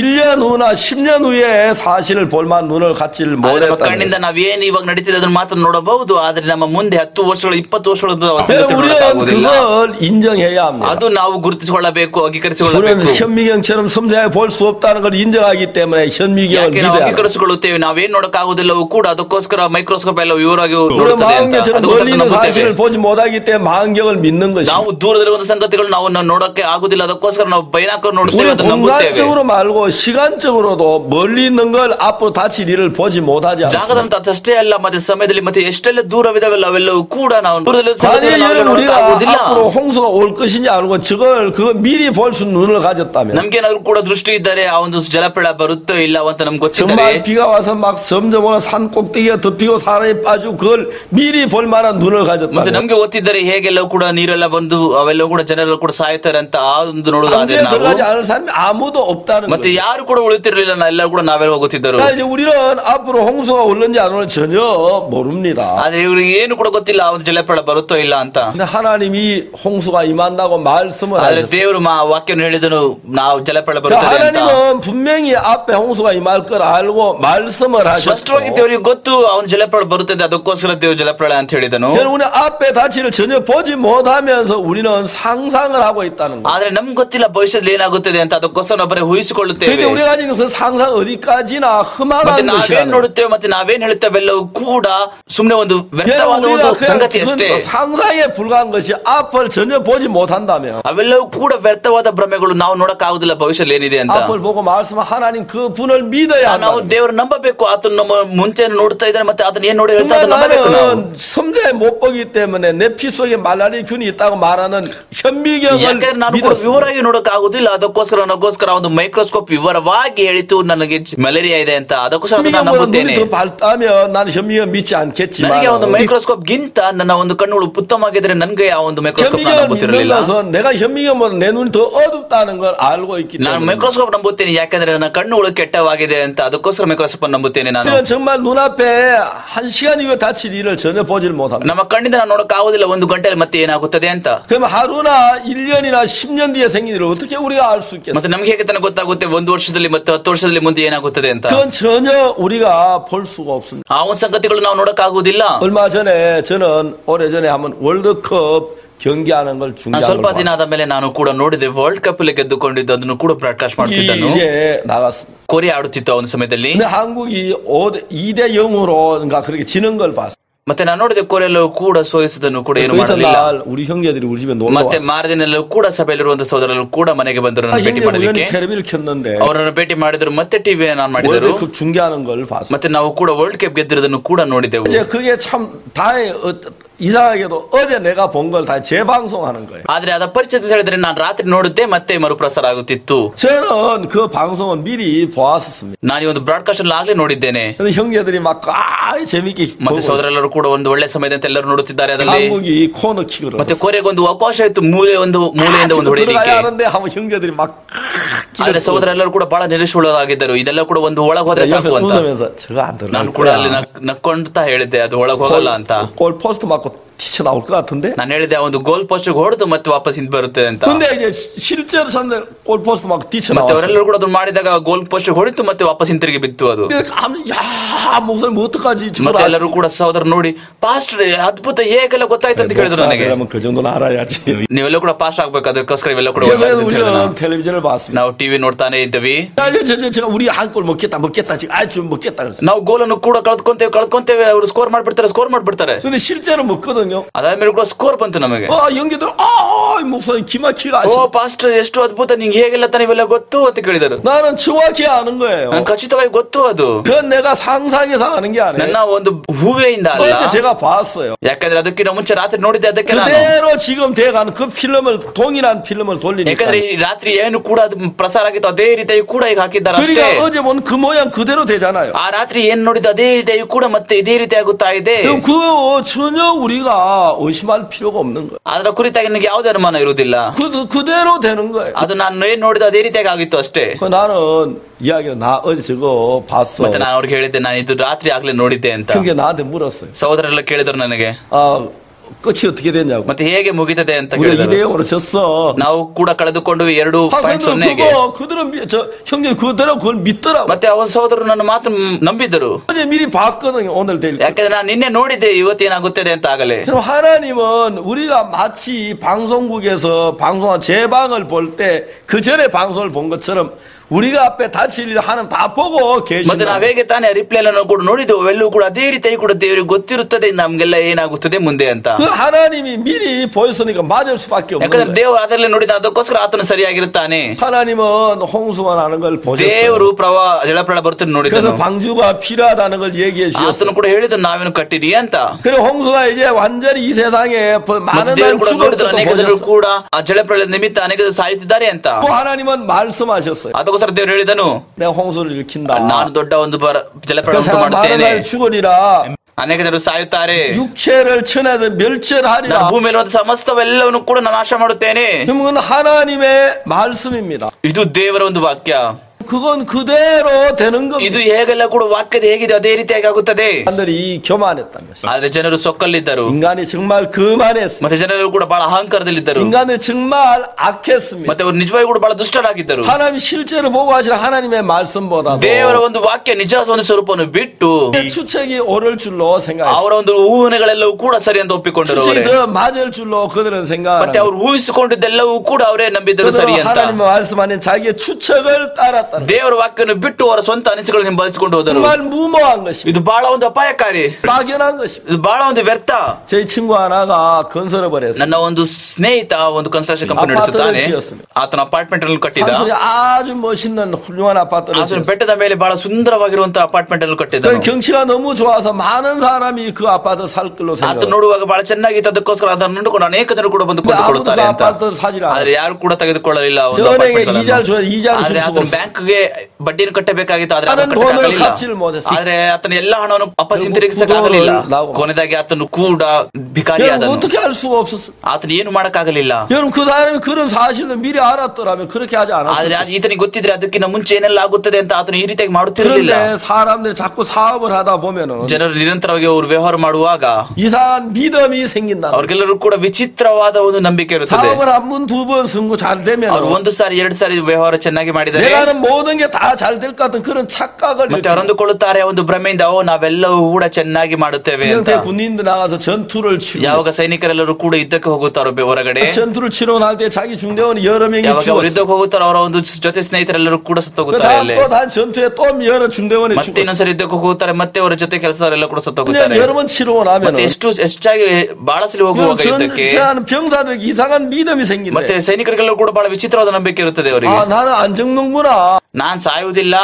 1년 후나 10년 후에 사실을 볼 만한 눈을 갖지를 ಆದ್ರೆ ನಮ್ಮ 못했다는 ಕಣ್ಣಿಂದ 거죠. ನಾವೇನು ಇವಾಗ ನಡೀತಿದೆ ಅದನ್ನ ಮಾತ್ರ ನೋಡಬಹುದು ಆದ್ರೆ ನಮ್ಮ ಮುಂದೆ ಹತ್ತು ವರ್ಷಗಳು ಇಪ್ಪತ್ತು ವರ್ಷಗಳದ್ದು 그래서 ಸಂಗತಿ 우리는 ನೋಡಕ್ಕಾಗುವುದಿಲ್ಲ. 그걸 인정해야 합니다. ಅದು ನಾವು ಗುರುತಿಸಿಕೊಳ್ಳಬೇಕು 저는 ಅಂಗೀಕರಿಸಿಕೊಳ್ಳಬೇಕು 현미경처럼 섬세하게 볼 수 없다는 걸 인정하기 때문에 현미경을 ಯಾಕೆ ನಾವು 믿어야 합니다. ಅಂಗೀಕರಿಸಿಕೊಳ್ಳುತ್ತೇವೆ ನಾವೇನ್ ನೋಡಕ್ಕಾಗುದಿಲ್ಲವೂ ಕೂಡ ಅದಕ್ಕೋಸ್ಕರ ಮೈಕ್ರೋಸ್ಕೋಪ್ ಎಲ್ಲ ವಿವರವಾಗಿ 우리는 ನೋಡುತ್ತದೆ ಅಂತ. 망원경처럼 ಅದಕ್ಕೋಸ್ಕರ 멀리 있는 ನಂಬುತ್ತೇವೆ. 사실을 보지 못하기 때문에 망원경을 믿는 것입니다. ನಾವು ದೂರದಲ್ಲಿ ಒಂದು ಸಂಗತಿಗಳು ನಾವು ನಾವು ನೋಡಕ್ಕೆ ಆಗುದಿಲ್ಲ ಅದಕ್ಕೋಸ್ಕರ ನಾವು ಬೈನಾಕರ್ ನೋಡ್ತೇವೆ 우리 ಅದನ್ನ ನಂಬುತ್ತೇವೆ 공간적으로 말고 시간적으로도 멀리 있는 걸 앞으로 다칠 일을 보지 못하지 않습니다. ಜಾಗದಂತ ಅಷ್ಟೇ ಅಲ್ಲ ಮತ್ತೆ ಸಮಯದಲ್ಲಿ ಮತ್ತೆ ಎಷ್ಟೆಲ್ಲ ದೂರವಿದಾವೆಲ್ಲ ಅವೆಲ್ಲವೂ ಕೂಡ ನಾವು ದೂರದಲ್ಲಿ ಸಂಗತಿಗಳನ್ನ 만일 ನಾವು 우리가 ನೋಡಕ್ಕಾಗುವುದಿಲ್ಲ. 앞으로 홍수가 올 것인지 알고 저걸 그거 미리 볼 수 있는 눈을 가졌다면 ನಮ್ಗೇನಾದ್ರು ಕೂಡ ದೃಷ್ಟಿ ಇದ್ದರೆ ಆ ಒಂದು ಜಲಪ್ರಳ ಬರುತ್ತೋ ಇಲ್ಲ ಅಂತ ನಮ್ಗೆ ಗೊತ್ತಿದ್ದರೆ 정말 비가 와서 막 점점 오는 산 꼭대기가 덮이고 사람이 빠지고 그걸 미리 볼 만한 눈을 ಮತ್ತೆ 가졌다면 ನಮ್ಗೆ ಗೊತ್ತಿದ್ದರೆ ಹೇಗೆಲ್ಲ ಕೂಡ ನೀರೆಲ್ಲ ಬಂದು ಅವೆಲ್ಲ ಕೂಡ ಜನರೆಲ್ಲ ಕೂಡ ಸಾಯ್ತಾರೆ ಅಂತ ಆ ಒಂದು ನೋಡುವುದಾದ್ರೆ 안에 ನಾವು 들어가지 않을 사람이 아무도 없다는 ಮತ್ತೆ 거죠. ಯಾರು ಕೂಡ ಉಳಿತಿರ್ಲಿಲ್ಲ ನಾ ಎಲ್ಲ ಕೂಡ ನಾವೆಲ್ಲ ಹೋಗುತ್ತಿದ್ದರು 그러니까 이제 우리는 앞으로 홍수가 올는지 안 올는지 전혀 모릅니다. ಆದ್ರೆ ಇವ್ರಿಗೆ ಏನು ಕೂಡ ಗೊತ್ತಿಲ್ಲ ಆ ಒಂದು ಜಲಪ್ರಳ ಬರುತ್ತೋ ಇಲ್ಲ ಅಂತ 근데 하나님이 홍수가 임한다고 말씀을 ಆದ್ರೆ 하셨어요. ದೇವರು ಮಾ ವಾಕ್ಯವನ್ನು ಹೇಳಿದನು ನಾವು ಜಲಪ್ರಳ 자, ಬರುತ್ತದೆ ಅಂತ 하나님은 분명히 앞 에 홍수가 임할 걸 알고 말씀을 ಸ್ಪಷ್ಟವಾಗಿ 하셨고 ದೇವರಿಗೆ ಗೊತ್ತು ಅವನು ಜಲಪ್ರಳ ಬರುತ್ತದೆ ಅದಕ್ಕೋಸ್ಕರ ದೇವರು ಜಲಪ್ರಳ ಅಂತ ಹೇಳಿದನು 여러분 앞에 다치를 전혀 보지 못하면서 우리는 상상을 하고 있다는 거예요. ಆದ್ರೆ ನಮ್ಗೆ ಗೊತ್ತಿಲ್ಲ ಭವಿಷ್ಯದಲ್ಲಿ ಏನಾಗುತ್ತದೆ ಅಂತ ಅದಕ್ಕೋಸ್ಕರ ನಾವು ಬರೀ ಊಹಿಸಿಕೊಳ್ಳುತ್ತೇವೆ 근데 우리가 가진 그 상상 어디까지나 ಮತ್ತೆ 흠악한 ನಾವೇನ್ 것이라는 거예요. ನೋಡುತ್ತೇವೆ ಮತ್ತೆ ನಾವೇನ್ ಹೇಳುತ್ತೇವೆ ಎಲ್ಲವೂ ಕೂಡ ಸುಮ್ನೆ ಒಂದು 여러분, ವ್ಯರ್ಥವಾದ 우리가 ಒಂದು 그냥 ಸಂಗತಿ 그건 ಅಷ್ಟೇ 또 상상에 불과한 것이 앞을 전혀 보지 못한다면 ಅವೆಲ್ಲವೂ ಕೂಡ ವ್ಯರ್ಥವಾದ ಭ್ರಮೆಗಳು ನಾವು ನೋಡಕ್ ಆಗುದಿಲ್ಲ ಭವಿಷ್ಯದಲ್ಲಿ ಏನಿದೆ ಅಂತ 앞을 보고 말씀 하나님 그 분을 믿어야 ನಾವು 한다. ದೇವರು ನಂಬಬೇಕು ಆತನ ನಮ್ಮ ಮುಂಚೆ ನೋಡ್ತಾ ಇದ್ದಾರೆ ಮತ್ತೆ ಅದನ್ನ ಏನ್ ನೋಡಿ ಹೇಳ್ತಾ 근데 ಅದನ್ನ ನಂಬಬೇಕು ನಾವು 나는 섬세히 못 보기 때문에 내 피 속에 말라리 균이 있다고 말하는 현미경을 ಯಾಕಂದ್ರೆ ನಾನು ಕೂಡ 믿었어. ವಿವರವಾಗಿ ನೋಡಕ್ ಆಗುದಿಲ್ಲ ಅದಕ್ಕೋಸ್ಕರ ನನಗೋಸ್ಕರ ಒಂದು ಮೈಕ್ರೋಸ್ಕೋಪ್ ವಿವರವಾಗಿ ಹೇಳಿತು ನನಗೆ ಮಲೇರಿಯಾ ಇದೆ ಅಂತ ಅದಕ್ಕೋಸ್ಕರ ಅದನ್ನ ನಾನು 현미경보다 눈이 ನಂಬುತ್ತೇನೆ 더 밝다면 나는 현미경 믿지 않겠지만 ನನಗೆ ಆ ಒಂದು ಮೈಕ್ರೋಸ್ಕೋಪ್ ಗಿಂತ ನನ್ನ ಒಂದು ಕಣ್ಣುಗಳು ಉತ್ತಮವಾಗಿದ್ರೆ ನನಗೆ ಆ ಒಂದು ಮೈಕ್ರೋಸ್ಕೋಪ್ 현미경을 믿는 ನಂಬುತ್ತಿರಲಿಲ್ಲ 것은 내가 현미경보다 내 눈이 더 어둡다는 걸 알고 있기 ನಾನು 때문에 ಮೈಕ್ರೋಸ್ಕೋಪ್ ನಂಬುತ್ತೇನೆ ಯಾಕಂದ್ರೆ ನನ್ನ ಕಣ್ಣುಗಳು ಕೆಟ್ಟವಾಗಿದೆ ಅಂತ ಅದಕ್ಕೋಸ್ಕರ ಮೈಕ್ರೋಸ್ಕೋಪ್ ನಂಬುತ್ತೇನೆ ನಾನು 우리는 정말 눈앞에 한 시간 이후에 다칠 일을 전혀 보질 못합니다. ನಮ್ಮ ಕಣ್ಣಿಂದ ನಾನು ನೋಡಕ್ ಆಗುದಿಲ್ಲ ಒಂದು ಗಂಟೆಯಲ್ಲಿ ಮತ್ತೆ ಏನಾಗುತ್ತದೆ ಅಂತ 그럼 하루나 1년이나 10년 뒤에 생긴 일을 어떻게 우리가 알 수 있겠어요? ಮತ್ತೆ ನಮ್ಗೆ ಹೇಗೆ ತನಕ ಗೊತ್ತಾಗುತ್ತೆ ಒಂದು ವರ್ಷದಲ್ಲಿ ಮತ್ತೆ ಹತ್ತು ವರ್ಷದಲ್ಲಿ ಮುಂದೆ ಏನಾಗುತ್ತದೆ ಅಂತ 그건 전혀 우리가 볼 수가 없습니다. ಆ ಒಂದು ಸಂಗತಿಗಳು ನಾವು ನೋಡಕ್ ಆಗುದಿಲ್ಲ 얼마 전에 저는 오래전에 한번 월드컵 경기하는 걸 ನಾನು 중계하는 ಸ್ವಲ್ಪ 걸 ದಿನ 봤어요. ಆದ ಮೇಲೆ ನಾನು ಕೂಡ ನೋಡಿದೆ ವರ್ಲ್ಡ್ ಕಪ್ ಅಲ್ಲಿ ಗೆದ್ದುಕೊಂಡಿದ್ದು ಅದನ್ನು ಕೂಡ ಬ್ರಾಡ್ಕಾಸ್ಟ್ ಮಾಡ್ತಿದ್ದನು 이제 나갔습니다. ಕೊರಿಯಾ ಆಡುತ್ತಿತ್ತು ಆ ಒಂದು ಸಮಯದಲ್ಲಿ 근데 한국이 2대 0으로 그러니까 그렇게 지는 걸 봤어요. ಮತ್ತೆ ನಾನು ನೋಡಿದೆ ಕೊರಿಯಲ್ಲೂ ಕೂಡ ಸೋಲಿಸದನ್ನು ಕೂಡ ಏನು 그 ಮಾಡಲಿಲ್ಲ 이튿날 우리 형제들이 우리 집에 놀러 ಮತ್ತೆ 왔어요. ಮಾರದಿನಲ್ಲೂ ಕೂಡ ಸಭೆಯಲ್ಲಿರುವಂತಹ ಸಹೋದರರು ಕೂಡ ಮನೆಗೆ ಬಂದರು 아, ನನ್ನ ಭೇಟಿ 형제 우연히 ಮಾಡೋದಕ್ಕೆ 텔레비를 켰는데 ಅವರನ್ನು ಭೇಟಿ ಮಾಡಿದ್ರು ಮತ್ತೆ ಟಿವಿ ನಾನು ಮಾಡಿದರು 월드컵 중계하는 걸 봤어요. ಮತ್ತೆ ನಾವು ಕೂಡ ವರ್ಲ್ಡ್ ಕಪ್ ಗೆದ್ದಿರೋದನ್ನು ಕೂಡ ನೋಡಿದೆವು 이제 그게 참 다행 어, 이상하게도 어제 내가 본 걸 다 재방송하는 거예요. ಆದ್ರೆ ಅದ ಪರಿಚಯ ಹೇಳಿದ್ರೆ ನಾನು ರಾತ್ರಿ ನೋಡಿದ್ದೆ ಮತ್ತೆ ಮರುಪ್ರಸಾರ ಆಗುತ್ತಿತ್ತು 저는 그 방송은 미리 보았었습니다. ನಾನು ಈ ಒಂದು ಬ್ರಾಡ್ಕಾಸ್ಟ್ ಅಲ್ಲಿ ಆಗ್ಲೇ ನೋಡಿದ್ದೇನೆ 근데 형제들이 막 아, 재밌게 보고 ಮತ್ತೆ 있어요. ಸಹೋದರೆಲ್ಲರೂ ಕೂಡ ಒಂದು ಒಳ್ಳೆ ಸಮಯದ ಅಂತ ಎಲ್ಲರೂ ನೋಡುತ್ತಿದ್ದಾರೆ ಅದರಲ್ಲಿ 한국이 코너킥을 ಮತ್ತೆ 얻었어요. ಕೊರೆಗೆ ಒಂದು ಅವಕಾಶ ಇತ್ತು ಮೂಲೆ ಒಂದು ಮೂಲೆಯಿಂದ 지금 ಒಂದು ಹೊಡೆಯಲಿಕ್ಕೆ 들어가야 하는데 하면 형제들이 막 ಆದ್ರೆ ಸಹೋದರೆಲ್ಲರೂ ಕೂಡ ಬಹಳ ನಿರೀಕ್ಷೆಗಳಾಗಿದ್ದರು ಇದೆಲ್ಲ ಕೂಡ ಒಂದು ಒಳಗ್ ಹೋದ್ರೆ 옆에 ಸಾಕು ಅಂತ 웃으면서 저거 안 들어갈 ನಾನು ಕೂಡ ಅಲ್ಲಿ 거야. ನಕ್- ನಕ್ಕೊಂಡ್ತಾ ಹೇಳಿದ್ದೆ ಅದು ಒಳಗ್ ಹೋಗಲ್ಲ ಅಂತ 골 포스트 맞고 of 튀쳐나올 것 같은데? ನಾನು ಹೇಳಿದೆ ಆ ಒಂದು ಗೋಲ್ ಪೋಸ್ಟ್ ಹೊಡೆದು ಮತ್ತೆ ವಾಪಸ್ ಹಿಂದ್ ಬರುತ್ತೆ ಅಂತ 근데 이제 시- 실제로 쳤는데 골 포스트 막 ಮತ್ತೆ 뛰쳐나왔어요. ಅವರೆಲ್ಲರೂ ಕೂಡ ಅದನ್ನ ಮಾಡಿದಾಗ ಗೋಲ್ ಪೋಸ್ಟ್ ಹೊಡಿತು ಮತ್ತೆ ವಾಪಸ್ ಹಿಂತಿರುಗಿ ಬಿತ್ತು ಅದು 근데 감- 야 목사님 어떡하지? 저걸 ಮತ್ತೆ 아시- ಎಲ್ಲರೂ ಕೂಡ ಸಹೋದರ ನೋಡಿ ಪಾಸ್ಟರ್ ಅದ್ಭುತ ಹೇಗೆಲ್ಲ ಗೊತ್ತಾಯ್ತು ಅಂತ ಕೇಳಿದ್ರು ನನಗೆ 목사들이라면 그 정도는 알아야지. ನೀವೆಲ್ಲ ಕೂಡ ಪಾಸ್ ಆಗ್ಬೇಕು ಅದಕ್ಕೋಸ್ಕರ ಇವೆಲ್ಲ ಕೂಡ 그래서 ಗೊತ್ತಾಯ್ತು ಅಂತ ಹೇಳಿದೆ ನಾನು. 우리는 텔레비전을 봤습니다. ನಾವು ಟಿವಿ ನೋಡ್ತಾನೆ ಇದ್ದೀವಿ 야, 이제 저, 저, 제가 우리 한 골 먹겠다, 먹겠다, 지금 아주 먹겠다 그랬어요. ನಾವು ಗೋಲನ್ನು ಕೂಡ ಕಳ್ಕೊಂತೇವೆ ಕಳ್ಕೊಂತೇವೆ ಅವರು ಸ್ಕೋರ್ ಮಾಡ್ಬಿಡ್ತಾರೆ ಸ್ಕೋರ್ ಮಾಡ್ಬಿಡ್ತಾರೆ 근데 실제로 먹거든요. ಅದಾದ್ಮೇಲೆ ಕೂಡ ಸ್ಕೋರ್ ಬಂತು ನಮಗೆ 아, 연기들, 아, 이 목사님 기막히가 ಓ 아시 ಪಾಸ್ಟರ್ ಎಷ್ಟು ಅದ್ಭುತ ನಿಂಗೆ ಹೇಗೆಲ್ಲ ತಾನೆ ಇವೆಲ್ಲ ಗೊತ್ತು ಅಂತ ಕೇಳಿದರು 나는 정확히 아는 거예요. ನಾನು ಖಚಿತವಾಗಿ ಗೊತ್ತು ಅದು 그건 내가 상상해서 아는 게 아니에요. ನನ್ನ ಒಂದು ಹೂವೆಯಿಂದ ಅಲ್ಲ 어제 제가 봤어요. ಯಾಕಂದ್ರೆ ಅದಕ್ಕಿಂತ ಮುಂಚೆ ರಾತ್ರಿ ನೋಡಿದ್ದೆ ಅದಕ್ಕೆ ನಾನು 그대로 지금 돼가는 그 필름을, 동일한 필름을 돌리니까. ಯಾಕಂದ್ರೆ ಈ ರಾತ್ರಿ ಏನು ಕೂಡ ಅದು ಪ್ರಸಾರ ಆಗಿತ್ತು ಅದೇ ರೀತಿಯಾಗಿ ಕೂಡ ಈಗ ಹಾಕಿದ್ದಾರೆ ಅಷ್ಟೇ 그러니까 어제 본 그 모양 그대로 되잖아요. ಆ ರಾತ್ರಿ ಏನ್ ನೋಡಿದ್ದು ಅದೇ ರೀತಿಯಾಗಿ ಕೂಡ ಮತ್ತೆ ಇದೇ ರೀತಿ ಆಗುತ್ತಾ ಇದೆ 그럼 그 전혀 우리가 의심할 필요가 없는 거예요. ಅದರ ಕುರಿತಾಗಿ ನನಗೆ ಯಾವುದೇ ಅನುಮಾನ ಇರುವುದಿಲ್ಲ 그, 그대로 되는 거예요. ಅದು ನಾನು ಏನ್ ನೋಡಿದ ಅದೇ ರೀತಿಯಾಗಿ ಆಗಿತ್ತು ಅಷ್ಟೇ 그 나는 이야기를 나 어제 저거 봤어. ಮತ್ತೆ ನಾನು ಅವ್ರಿಗೆ ಹೇಳಿದ್ದೆ ನಾನು ಇದು ರಾತ್ರಿ ಆಗ್ಲೇ ನೋಡಿದ್ದೆ ಅಂತ 그게 나한테 물었어요. ಸಹೋದರೆಲ್ಲ ಕೇಳಿದ್ರು ನನಗೆ 아, 끝이 어떻게 됐냐고. ಮತ್ತೆ ಹೇಗೆ ಮುಗಿತದೆ ಅಂತ 우리가 ಕೇಳಿದರು 2대 0으로 졌어. ನಾವು ಕೂಡ ಕಳೆದುಕೊಂಡು ಎರಡು ಪಾಯಿಂಟ್ 박사들 ಸೊನ್ನೆಗೆ 그거 그들은 미- 저 형님 그대로 그걸 믿더라고. ಮತ್ತೆ ಅವನ ಸಹೋದರರು ನನ್ನ ಮಾತು ನಂಬಿದರು 어제 미리 봤거든요. 오늘 될 거. ಯಾಕಂದ್ರೆ ನಾನು ನಿನ್ನೆ ನೋಡಿದ್ದೆ ಇವತ್ತೇನಾಗುತ್ತದೆ ಅಂತ ಆಗಲೇ 그럼 하나님은 우리가 마치 방송국에서 방송한 재방을 볼 때 그 전에 방송을 본 것처럼 우리가 앞에 다칠 일 하나님 다 보고 ಮತ್ತೆ 계신다. ನಾವ್ ಹೇಗೆ ತಾನೇ ರಿಪ್ಲೈ ಎಲ್ಲ ಕೂಡ ನೋಡಿದ್ವು ಅವೆಲ್ಲವೂ ಕೂಡ ಅದೇ ರೀತಿಯಾಗಿ ಕೂಡ ದೇವರಿಗೆ ಗೊತ್ತಿರುತ್ತದೆ ನಮ್ಗೆಲ್ಲ ಏನಾಗುತ್ತದೆ ಮುಂದೆ ಅಂತ 그 하나님이 미리 보였으니까 맞을 수밖에 없는 ಯಾಕಂದ್ರೆ 거예요. ದೇವರು ಅದರಲ್ಲಿ ನೋಡಿದ ಅದಕ್ಕೋಸ್ಕರ ಆತನು ಸರಿಯಾಗಿರುತ್ತಾನೆ 하나님은 홍수가 나는 걸 보셨어요. ದೇವರು ಪ್ರವಾಹ ಜಲಪ್ರಳ ಬರುತ್ತದೆ ನೋಡಿದನು 그래서 방주가 필요하다는 걸 얘기해 주셨어요. ಆತನು ಕೂಡ ಹೇಳಿದನು ನಾವೇನು ಕಟ್ಟಿರಿ ಅಂತ 그래 홍수가 이제 완전히 이 세상에 뭐 많은 ಮತ್ತೆ ದೇವರು 사람 ಕೂಡ 죽을 ನೋಡಿದ್ರು 것도 ಅನೇಕ ಜನರು 보셨어요. ಕೂಡ ಆ ಜಲಪ್ರಳಯದ ನಿಮಿತ್ತ ಅನೇಕ ಜನರು ಸಾಯುತ್ತಿದ್ದಾರೆ ಅಂತ 또 하나님은 말씀하셨어요. ಅದಕ್ಕೋಸ್ಕರ ದೇವರು ಹೇಳಿದನು 내가 홍수를 일으킨다. ನಾನು ದೊಡ್ಡ ಒಂದು ಬರ ಜಲಪ್ರಳಯ 그 ಉಂಟು 사람 많은 ಮಾಡುತ್ತೇನೆ 사람이 죽으리라. ಅನೇಕ ಜನರು ಸಾಯುತ್ತಾರೆ 육체를 천하에서 ನಾನು 멸절하리라. ಭೂಮಿಯಲ್ಲಿ ಒಂದು ಸಮಸ್ತವೆಲ್ಲವನ್ನು ಕೂಡ ನಾನು ನಾಶ ಮಾಡುತ್ತೇನೆ 그건 하나님의 말씀입니다. ಇದು ದೇವರ ಒಂದು ವಾಕ್ಯ 그건 그대로 되는 ಇದು 겁니다. ಹೇಗೆಲ್ಲ ಕೂಡ ವಾಕ್ಯದ ಹೇಗಿದೆ ಅದೇ ರೀತಿಯಾಗಿ ಆಗುತ್ತದೆ 사람들이 교만했다는 것이. ಆದ್ರೆ ಜನರು ಸೊಕ್ಕಲ್ಲಿದ್ದರು 인간이 정말 거만했습니다. ಮತ್ತೆ ಜನರು ಕೂಡ ಬಹಳ ಅಹಂಕಾರದಲ್ಲಿದ್ದರು 인간은 정말 악했습니다. ಮತ್ತೆ ಅವರು ನಿಜವಾಗಿ ಕೂಡ ಬಹಳ ದುಷ್ಟರಾಗಿದ್ದರು 하나님 실제로 보고 하시는 하나님의 말씀보다도 ದೇವರ ಒಂದು ವಾಕ್ಯ ನಿಜ ಒಂದು ಸ್ವರೂಪವನ್ನು ಬಿಟ್ಟು 추측이 옳을 줄로 생각했습니다. ಅವರ ಒಂದು ಊಹನೆಗಳೆಲ್ಲವೂ ಕೂಡ ಸರಿ ಅಂತ ಒಪ್ಪಿಕೊಂಡರು 추측이 ಅವರೇ 더 맞을 줄로 그들은 ಮತ್ತೆ 생각합니다. ಅವರು ಊಹಿಸಿಕೊಂಡಿದ್ದೆಲ್ಲವೂ ಕೂಡ ಅವರೇ ನಂಬಿದ್ದರು ಸರಿ 그들은 ಅಂತ 하나님의 말씀 아닌 자기의 추측을 따랐다 ದೇವರ ವಾಕ್ಯವನ್ನು ಬಿಟ್ಟು ಅವರ ಸ್ವಂತ ಅನಿಸಿಕೆಗಳನ್ನು ಬಳಸಿಕೊಂಡು ಹೋದರು ಇದು ಬಹಳ ಒಂದು ಅಪಾಯಕಾರಿ. ಇದು ಬಹಳ ಒಂದು ವ್ಯರ್ಥ. ನನ್ನ ಒಂದು ಸ್ನೇಹಿತ ಒಂದು ಕನ್ಸ್ಟ್ರಕ್ಷನ್ ಕಂಪನಿ ನಡೆಸುತ್ತಾನೆ. ಆತನ ಅಪಾರ್ಟ್ಮೆಂಟ್ ಅಲ್ಲಿ ಕಟ್ಟಿದ ಬೆಟ್ಟದ ಮೇಲೆ ಬಹಳ ಸುಂದರವಾಗಿರುವಂತಹ ಅಪಾರ್ಟ್ಮೆಂಟ್ ಅಲ್ಲಿ ಕಟ್ಟಿದ ನೋಡುವಾಗ ಬಹಳ ಚೆನ್ನಾಗಿತ್ತು. ಅದಕ್ಕೋಸ್ಕರ ಅದನ್ನು ನೋಡಿಕೊಂಡು ಅನೇಕ ಜನರು ಕೂಡ ಬಂದು ಯಾರು ಕೂಡ ತೆಗೆದುಕೊಳ್ಳಲಿಲ್ಲ. ಬ್ಯಾಂಕ್ ಬ್ಯಾಂಕ್ಗೆ ಬಡ್ಡಿಯನ್ನು ಕಟ್ಟಬೇಕಾಗಿತ್ತು ಆದ್ರೆ 나는 ಅದನ್ನು 돈을 ಕಟ್ಟಕ್ಕಾಗಲಿಲ್ಲ. 갚지를 못했어요. ಆದ್ರೆ ಆತನ ಎಲ್ಲ ಹಣವನ್ನು ವಾಪಸ್ 결국 ಹಿಂತಿರುಗಿಸಕ್ಕಾಗಲಿಲ್ಲ 부도를 나고. ಕೊನೆದಾಗಿ ಆತನು ಕೂಡ ಭಿಕಾರಿ 여러분 ಆದನು 어떻게 할 수가 없었어. ಆತನು ಏನು ಮಾಡಕ್ಕಾಗಲಿಲ್ಲ 여러분 그 사람이 그런 사실을 미리 알았더라면 그렇게 하지 ಆದ್ರೆ 않았어요. ಅದು ಈತನಿಗೆ ಗೊತ್ತಿದ್ರೆ ಅದಕ್ಕಿಂತ ಮುಂಚೆ ಏನೆಲ್ಲ ಆಗುತ್ತದೆ ಅಂತ ಆತನು ಈ ರೀತಿಯಾಗಿ ಮಾಡುತ್ತಿರಲಿಲ್ಲ 그런데 사람들이 자꾸 사업을 하다 보면은 ಜನರು ನಿರಂತರವಾಗಿ ಅವರು ವ್ಯವಹಾರ ಮಾಡುವಾಗ 이상한 믿음이 생긴다. ಅವ್ರಿಗೆಲ್ಲರೂ ಕೂಡ ವಿಚಿತ್ರವಾದ ಒಂದು ನಂಬಿಕೆ ಇರುತ್ತದೆ 사업을 한 번 두 번 선거 잘 ಅವ್ರು 되면 ಒಂದು ಸಾರಿ ಎರಡು ಸಾರಿ ವ್ಯವಹಾರ ಚೆನ್ನಾಗಿ ಮಾಡಿದರೆ 내가 하는 모든 게 다 잘 될 것 같은 그런 착각을 ಮತ್ತೆ ಅವರು ಅಂದುಕೊಳ್ಳುತ್ತಾರೆ ಒಂದು ಭ್ರಮೆಯಿಂದ ಓ ನಾವೆಲ್ಲವೂ ಕೂಡ ಚೆನ್ನಾಗಿ ಮಾಡುತ್ತೇವೆ 이 ಅಂತ 형태 군인들 나가서 전투를 치고 ಯಾವಾಗ ಸೈನಿಕರೆಲ್ಲರೂ ಕೂಡ ಯುದ್ಧಕ್ಕೆ ಹೋಗುತ್ತಾರೋ ಬೆ- ಹೊರಗಡೆ 전투를 치러 날 때 자기 중대원이 여러 명이 ಯಾವಾಗ ಅವ್ರು 죽었어. ಯುದ್ಧಕ್ಕೆ ಹೋಗುತ್ತಾರೋ ಅವರ ಒಂದು ಜೊತೆ ಸ್ನೇಹಿತರೆಲ್ಲರೂ ಕೂಡ 그 ಸತ್ತೋಗುತ್ತಾರೆ 다음 ಅಲ್ಲಿ 또 다른 전투에 또 여러 중대원이 ಮತ್ತೆ 죽었어. ಇನ್ನೊಂದ್ಸರಿ ಯುದ್ಧಕ್ಕೆ ಹೋಗುತ್ತಾರೆ ಮತ್ತೆ ಅವರ ಜೊತೆ ಕೆಲಸದವರೆಲ್ಲ ಕೂಡ 그냥 ಸತ್ತೋಗುತ್ತಾರೆ 여러 번 치르고 ಮತ್ತೆ 나면은 ಎಷ್ಟು ಹೆಚ್ಚಾಗಿ ಬಹಳ ಸಲ ಹೋಗುವಾಗ ಯುದ್ಧಕ್ಕೆ 저는 병사들에게 이상한 믿음이 ಮತ್ತೆ 생긴대. ಸೈನಿಕರಿಗೆಲ್ಲರೂ ಕೂಡ ಬಹಳ ವಿಚಿತ್ರವಾದ ನಂಬಿಕೆ ಇರುತ್ತದೆ ಅವರಿಗೆ 아 나는 안 죽는구나. ನಾನ್ ಸಾಯುವುದಿಲ್ಲ.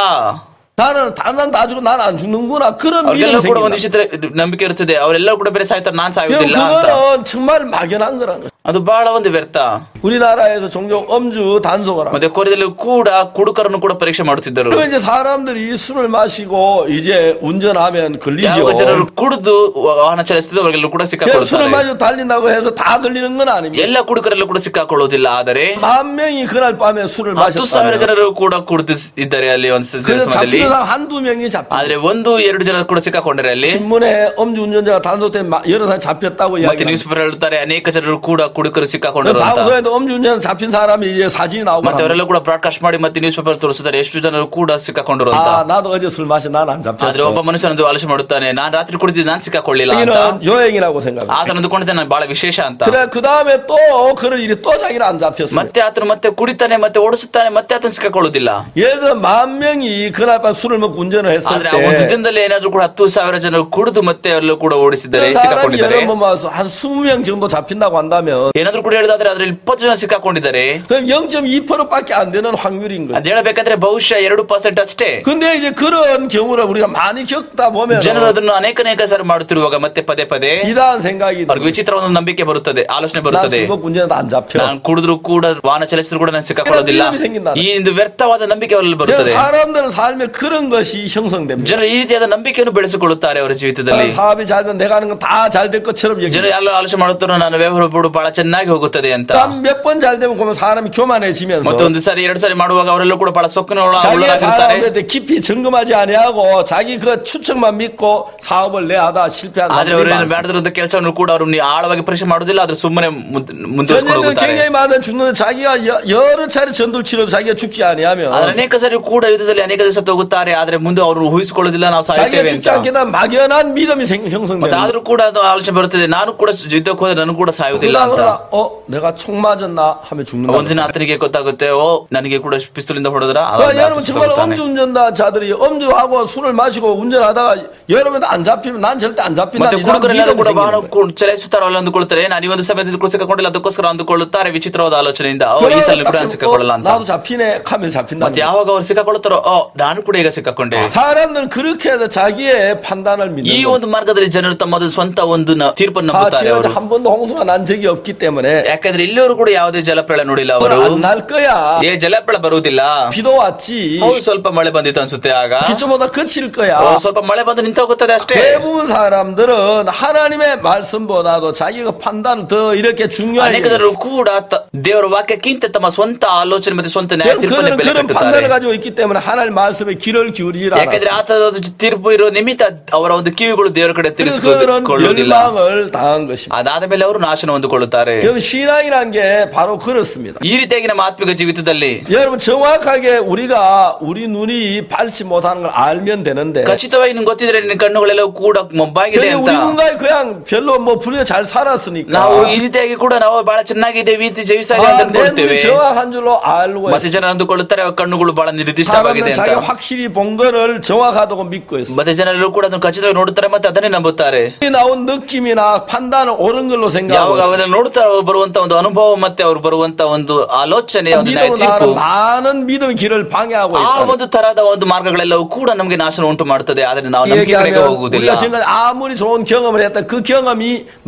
나는 난다 죽고 난 안 죽는구나. 그런 ಅವ್ರಿಗೆಲ್ಲ 믿음이 ಕೂಡ ಒಂದು 생긴다. ವಿಚಿತ್ರ ನಂಬಿಕೆ ಇರುತ್ತದೆ ಅವರೆಲ್ಲರೂ ಕೂಡ ಬೇರೆ ಸಾಯ್ತಾರೆ ನಾನ್ 여러분, ಸಾಯುವುದಿಲ್ಲ ಅಂತ 그거는 정말 막연한 거라는 거죠. ಅದು ಬಹಳ ಒಂದು ವ್ಯರ್ಥ 우리나라에서 종종 음주 단속을 합니다. ಮತ್ತೆ ಕೊರಿಯದಲ್ಲಿ ಕೂಡ ಕುಡುಕರನ್ನು ಕೂಡ ಪರೀಕ್ಷೆ ಮಾಡುತ್ತಿದ್ದರು 그 이제 사람들이 술을 마시고 이제 운전하면 걸리죠. ಯಾವ ಜನರು ಕುಡಿದು ವಾಹನ ಚಲಿಸುತ್ತಿದ್ದವರಿಗೆಲ್ಲೂ ಕೂಡ 그냥 술을 ಸಿಕ್ಕಾಕೊಳ್ತಾರೆ 마시고 달린다고 해서 다 걸리는 건 아닙니다. ಎಲ್ಲ ಕುಡುಕರೆಲ್ಲೂ ಕೂಡ ಸಿಕ್ಕಾಕೊಳ್ಳುವುದಿಲ್ಲ ಆದರೆ 만 명이 그날 밤에 술을 ಹತ್ತು ಸಾವಿರ 마셨다면 ಜನರು ಕೂಡ ಕುಡಿದು ಇದ್ದಾರೆ ಅಲ್ಲಿ ಒಂದು 그 래서 ಸಮಯದಲ್ಲಿ 잡히는 사람 한두 명이 잡힌다. ಆದ್ರೆ ಒಂದು ಎರಡು ಜನ ಕೂಡ ಸಿಕ್ಕಾಕೊಂಡರೆ ಅಲ್ಲಿ 신문에 음주 운전자가 단속된 마- 여러 사람이 잡혔다고 ಮತ್ತೆ 이야기합니다. ನ್ಯೂಸ್ ಪೇಪರ್ ಹೇಳ್ತಾರೆ ಅನೇಕ ಜನರು ಕೂಡ ಕುಡುಕರು ಸಿಕ್ಕಾಕೊಂಡರು ಅಂತ 방송에도 음주 운전자 잡힌 사람이 이제 사진이 나오고 ಮತ್ತೆ 합니다. ಅವರೆಲ್ಲ ಕೂಡ ಬ್ರಾಡ್ಕಾಸ್ಟ್ ಮಾಡಿ ಮತ್ತೆ ನ್ಯೂಸ್ ಪೇಪರ್ ತೋರಿಸಿದ್ದಾರೆ ಎಷ್ಟು ಜನರು ಕೂಡ ಸಿಕ್ಕಾಕೊಂಡರು ಅಂತ 아 나도 어제 술 마시 난안 ಆದ್ರೆ 잡혔어. ಒಬ್ಬ ಮನುಷ್ಯನದು ಆಲೋಚನೆ ಮಾಡುತ್ತಾನೆ ನಾನ್ ರಾತ್ರಿ ಕುಡಿದಿದ್ದು ನಾನ್ ಸಿಕ್ಕಾಕೊಳ್ಳಿಲ್ಲ ಅಂತ 이는 요행이라고 생각합니다. ಆತನ ಅಂದುಕೊಂಡಿದ್ದೆ ನಾನು ಬಹಳ ವಿಶೇಷ ಅಂತ 그래 그 다음에 또 그런 일이 또 자기는 안 잡혔어요. ಮತ್ತೆ ಆತನು ಮತ್ತೆ ಕುಡಿತಾನೆ ಮತ್ತೆ ಓಡಿಸುತ್ತಾನೆ ಮತ್ತೆ ಆತನು ಸಿಕ್ಕಾಕೊಳ್ಳುವುದಿಲ್ಲ 예를 들어 만 명이 그날 밤 술을 먹고 운전을 했을 ಆದ್ರೆ ಆ ಒಂದು 때 ದಿನದಲ್ಲಿ ಏನಾದ್ರೂ ಕೂಡ ಹತ್ತು ಸಾವಿರ ಜನರು ಕುಡಿದು ಮತ್ತೆ ಎಲ್ಲರೂ ಕೂಡ ಓಡಿಸಿದ್ದಾರೆ 그 사람이 ಸಿಕ್ಕಾಕೊಂಡಿದ್ದಾರೆ 여러 번한 20명 정도 잡힌다고 한다면 ಏನಾದ್ರೂ ಕೂಡ ಹೇಳುದಾದ್ರೆ ಅದ್ರಲ್ಲಿ ಇಪ್ಪತ್ತು ಜನ ಸಿಕ್ಕಾಕೊಂಡಿದ್ದಾರೆ 그럼 0.2%밖에 안 되는 확률인 거죠. ಅದ್ ಹೇಳಬೇಕಂದ್ರೆ ಬಹುಶಃ ಎರಡು ಪರ್ಸೆಂಟ್ ಅಷ್ಟೇ 근데 이제 그런 경우를 우리가 많이 겪다 보면 ಜನರು ಅದನ್ನು ಅನೇಕ ಅನೇಕ ಸಾರಿ ಮಾಡುತ್ತಿರುವಾಗ ಮತ್ತೆ ಪದೇ ಪದೇ 이다한 생각이 ಅವ್ರಿಗೆ ವಿಚಿತ್ರ ಒಂದು ನಂಬಿಕೆ ಬರುತ್ತದೆ ಆಲೋಚನೆ ಬರುತ್ತದೆ 난술 먹고 운전해도 안 잡혀. ನಾನು ಕುಡಿದ್ರು ಕೂಡ ವಾಹನ ಚಲಿಸಿದ್ರು ಕೂಡ ನಾನು ಸಿಕ್ಕಾಕೊಳ್ಳೋದಿಲ್ಲ ಇರಲಿ, ಇರಲಿ, ಈ ಒಂದು ವ್ಯರ್ಥವಾದ ನಂಬಿಕೆ ಅವರಲ್ಲಿ 그래서 ಬರುತ್ತದೆ 사람들은 삶에 그 그런 것이 형성됩니다. ಜನರು ಈ ರೀತಿಯಾದ ನಂಬಿಕೆಯನ್ನು ಬೆಳೆಸಿಕೊಳ್ಳುತ್ತಾರೆ ಅವರ ಜೀವಿತದಲ್ಲಿ 사업이 잘 되면 내가 하는 건 다 잘 될 것처럼 ಜನರು 얘기해요. ಎಲ್ಲ ಆಲೋಚನೆ ಮಾಡುತ್ತಾರೆ ನಾನು ವ್ಯವಹಾರ ಬಿಡು ಬಹಳ ಚೆನ್ನಾಗಿ ಹೋಗುತ್ತದೆ ಅಂತ 몇 번 잘 되면 그러면 사람이 교만해지면서 ಮತ್ತೆ ಒಂದು ಸಾರಿ ಎರಡು ಸಾರಿ ಮಾಡುವಾಗ ಅವರೆಲ್ಲ ಕೂಡ ಬಹಳ ಸೊಕ್ಕಿನ ಒಳ- 자기가 ಒಳಗಾಗಿರ್ತಾರೆ 사람한테 깊이 점검하지 아니하고 자기 그 추측만 믿고 사업을 내하다 실패한 ಆದ್ರೆ 사람들이 ಅವರು 많습니다. ಮಾಡಿದಿರುವಂತ ಕೆಲಸವನ್ನು ಕೂಡ ಅವರು ನೀವು ಆಳವಾಗಿ ಪರೀಕ್ಷೆ ಮಾಡುದಿಲ್ಲ ಆದ್ರೆ ಸುಮ್ಮನೆ ಮುಂದ್- ಮುಂದುವರಿಸ್ಕೊಂಡು 전쟁은 ಹೋಗುತ್ತಾರೆ 굉장히 많은 죽는데 자기가 여- 여러 차례 전투를 치러도 자기가 죽지 아니하면 ಆದ್ರೆ ಅನೇಕ ಸಾರಿ ಕೂಡ ಯುದ್ಧದಲ್ಲಿ ಅನೇಕ ದಿವಸ ಹೋಗುತ್ತಾರೆ ಆದ್ರೆ ಮುಂದೆ ಅವರು ಊಹಿಸಿಕೊಳ್ಳುದಿಲ್ಲ ನಾವು 자기가 ಸಾಯ್ತೇವೆ 죽지 ಅಂತ 않게다 막연한 믿음이 생- ಮತ್ತೆ 형성됩니다. ಆದ್ರೂ ಕೂಡ ಅದು ಆಲೋಚನೆ ಬರುತ್ತದೆ ನಾನು ಕೂಡ ಯುದ್ಧಕ್ಕೆ ಹೋದ್ರೆ ನನಗೂ ಕೂಡ ಸಾಯುವುದಿಲ್ಲ 그러다 ಅಂತ 그러다 어 내가 총 맞았나 하면 죽는다. ಒಂದಿನ ಆತನಿಗೆ ಗೊತ್ತಾಗುತ್ತೆ ಓ ನನಗೆ ಕೂಡ ಪಿಸ್ತೂಲಿಂದ ಹೊಡೆದ್ರ 그러니까 여러분 정말 음주운전자들이 음주하고 술을 마시고 운전하다가 여러분 안 잡히면 난 절대 안 잡힌다 ಮತ್ತೆ 이 사람 ಕುಡುಕರೆಲ್ಲರೂ 믿음이 ಕೂಡ ವಾಹನ 생기는 거예요. ಕು- ಚಲಾಯಿಸುತ್ತಾರೆ ಅಲ್ಲಿ ಅಂದುಕೊಳ್ತಾರೆ ನಾನು ಈ ಒಂದು ಸಮಯದಲ್ಲಿ ಕೂಡ ಸಿಕ್ಕಾಕೊಂಡಿಲ್ಲ ಅದಕ್ಕೋಸ್ಕರ ಅಂದುಕೊಳ್ಳುತ್ತಾರೆ ವಿಚಿತ್ರವಾದ ಆಲೋಚನೆಯಿಂದ ಓ ಈ ಸಲ ಕೂಡ ನಾನು ಸಿಕ್ಕಾಕೊಳ್ಳಲ್ಲ ಅಂತ 나도 잡히네 하면 잡힌다. ಮತ್ತೆ ಯಾವಾಗ ಅವ್ರು ಸಿಕ್ಕಾಕೊಳ್ಳುತ್ತಾರೋ ಓ ನಾನು ಕೂಡ ಈಗ ಸಿಕ್ಕಾಕೊಂಡೆ 사람들은 그렇게 해서 자기의 판단을 ಈ 믿는 거예요. ಒಂದು ಮಾರ್ಗದಲ್ಲಿ ಜನರು ತಮ್ಮದು ಸ್ವಂತ ಒಂದು ನ- ತೀರ್ಪನ್ನು 아, ನಂಬುತ್ತಾರೆ 지금까지 ಅವರು 한 번도 홍수가 난 적이 없기 때문에 ಯಾಕಂದ್ರೆ ಇಲ್ಲಿಯವರು ಕೂಡ ಯಾವುದೇ ಜಲಪ್ರಳಯ ನೋಡಿಲ್ಲ ಅವರು 안날 거야. ಏ ಜಲಪ್ರಳಯ ಬರುವುದಿಲ್ಲ 비도 왔지. ಹೌದು ಸ್ವಲ್ಪ ಮಳೆ ಬಂದಿತ್ತು ಅನ್ಸುತ್ತೆ ಆಗ 기초보다 그칠 거야. ಓ, ಸ್ವಲ್ಪ ಮಳೆ ಬಂದು ನಿಂತೋಗುತ್ತದೆ ಅಷ್ಟೇ 대부분 사람들은 하나님의 말씀보다도 자기가 판단을 더 이렇게 중요하게 ಅನೇಕ ಜನರು ಕೂಡ ತ- ದೇವರ ವಾಕ್ಯಕ್ಕಿಂತ ತಮ್ಮ ಸ್ವಂತ ಆಲೋಚನೆ ಮತ್ತೆ ಸ್ವಂತ ನ್ಯಾಯ 여러분, ತೀರ್ಪನ್ನು 그들은 ಬೆಲೆ 그런 ಕಟ್ಟುತ್ತಾರೆ 판단을 가지고 있기 때문에 하나님 말씀에 귀를 기울이질 ಯಾಕಂದ್ರೆ 않았어요. ಆತನ ಒಂದು ತೀರ್ಪು ಇರೋ ನಿಮಿತ್ತ ಅವರ ಒಂದು ಕಿವಿಗಳು ದೇವರ ಕಡೆ 그래서 그들은 ತಿರುಗಿಸಿಕೊಳ್ಳುವುದಿಲ್ಲ 멸망을 당한 것입니다. ಅದಾದ ಮೇಲೆ ಅವರು ನಾಶನ ಹೊಂದಿಕೊಳ್ಳುತ್ತಾರೆ 여러분 신앙이란 게 바로 그렇습니다. ಈ ರೀತಿಯಾಗಿ ನಮ್ಮ ಆತ್ಮಿಕ ಜೀವಿತದಲ್ಲಿ 여러분 정확하게 우리가 우리 눈이 밟지 못하는 걸 알면 되는데 ಖಚಿತವಾಗಿ ನಿಮ್ಗೆ ಗೊತ್ತಿದ್ರೆ ನಿನ್ನ ಕಣ್ಣುಗಳೆಲ್ಲವೂ ಕೂಡ ಮೊಬ್ಬಾಗಿದೆ 근데 ಅಂತ 우리 군가에 그냥 별로 뭐 불에 잘 살았으니까 ನಾವು ಈ ರೀತಿಯಾಗಿ ಕೂಡ ನಾವು ಬಹಳ ಚೆನ್ನಾಗಿದ್ದೇವೆ ಈ ರೀತಿ ಜೀವಿಸ್ತಾ ಇದ್ದೇವೆ ಅಂತ 아, 내 ಅಂದ್ಕೊಳ್ತೇವೆ 눈이 정확한 줄로 알고 ಮತ್ತೆ 있어요. ಜನ ಅಂದುಕೊಳ್ಳುತ್ತಾರೆ ಅವ್ರ ಕಣ್ಣುಗಳು ಬಹಳ ನಿರ್ದಿಷ್ಟವಾಗಿದೆ 사람은 ಅಂತ 자기가 확실히 본 거를 정확하다고 믿고 있어. ಮತ್ತೆ ಜನರು ಕೂಡ ಅದನ್ನು ಖಚಿತವಾಗಿ ನೋಡುತ್ತಾರೆ ಮತ್ತೆ ಅದನ್ನೇ ನಂಬುತ್ತಾರೆ 이 나온 느낌이나 판단은 옳은 걸로 ಯಾವಾಗ 생각하고 있어요. ಅವನ್ನ ನೋಡ್ತಾರೆ ಅವ್ರು ಬರುವಂತ ಒಂದು ಅನುಭವ ಮತ್ತೆ ಅವ್ರು ಬರುವಂತ ಒಂದು ಆಲೋಚನೆ ಒಂದು ನ್ಯಾಯ 믿음으로 ತೀರ್ಪು 나가는 많은 믿음의 길을 방해하고 ಆ 있다. ಒಂದು ತರಹದ ಒಂದು ಮಾರ್ಗಗಳೆಲ್ಲವೂ ಕೂಡ ನಮಗೆ ನಾಶನ ಉಂಟು ಮಾಡುತ್ತದೆ ಆದ್ರೆ ನಾವು ನಂಬಿಕೆ ಕಡೆಗೆ 얘기하면 ಹೋಗುವುದಿಲ್ಲ 우리가 지금까지 아무리 좋은 경험을 했다 그 경험이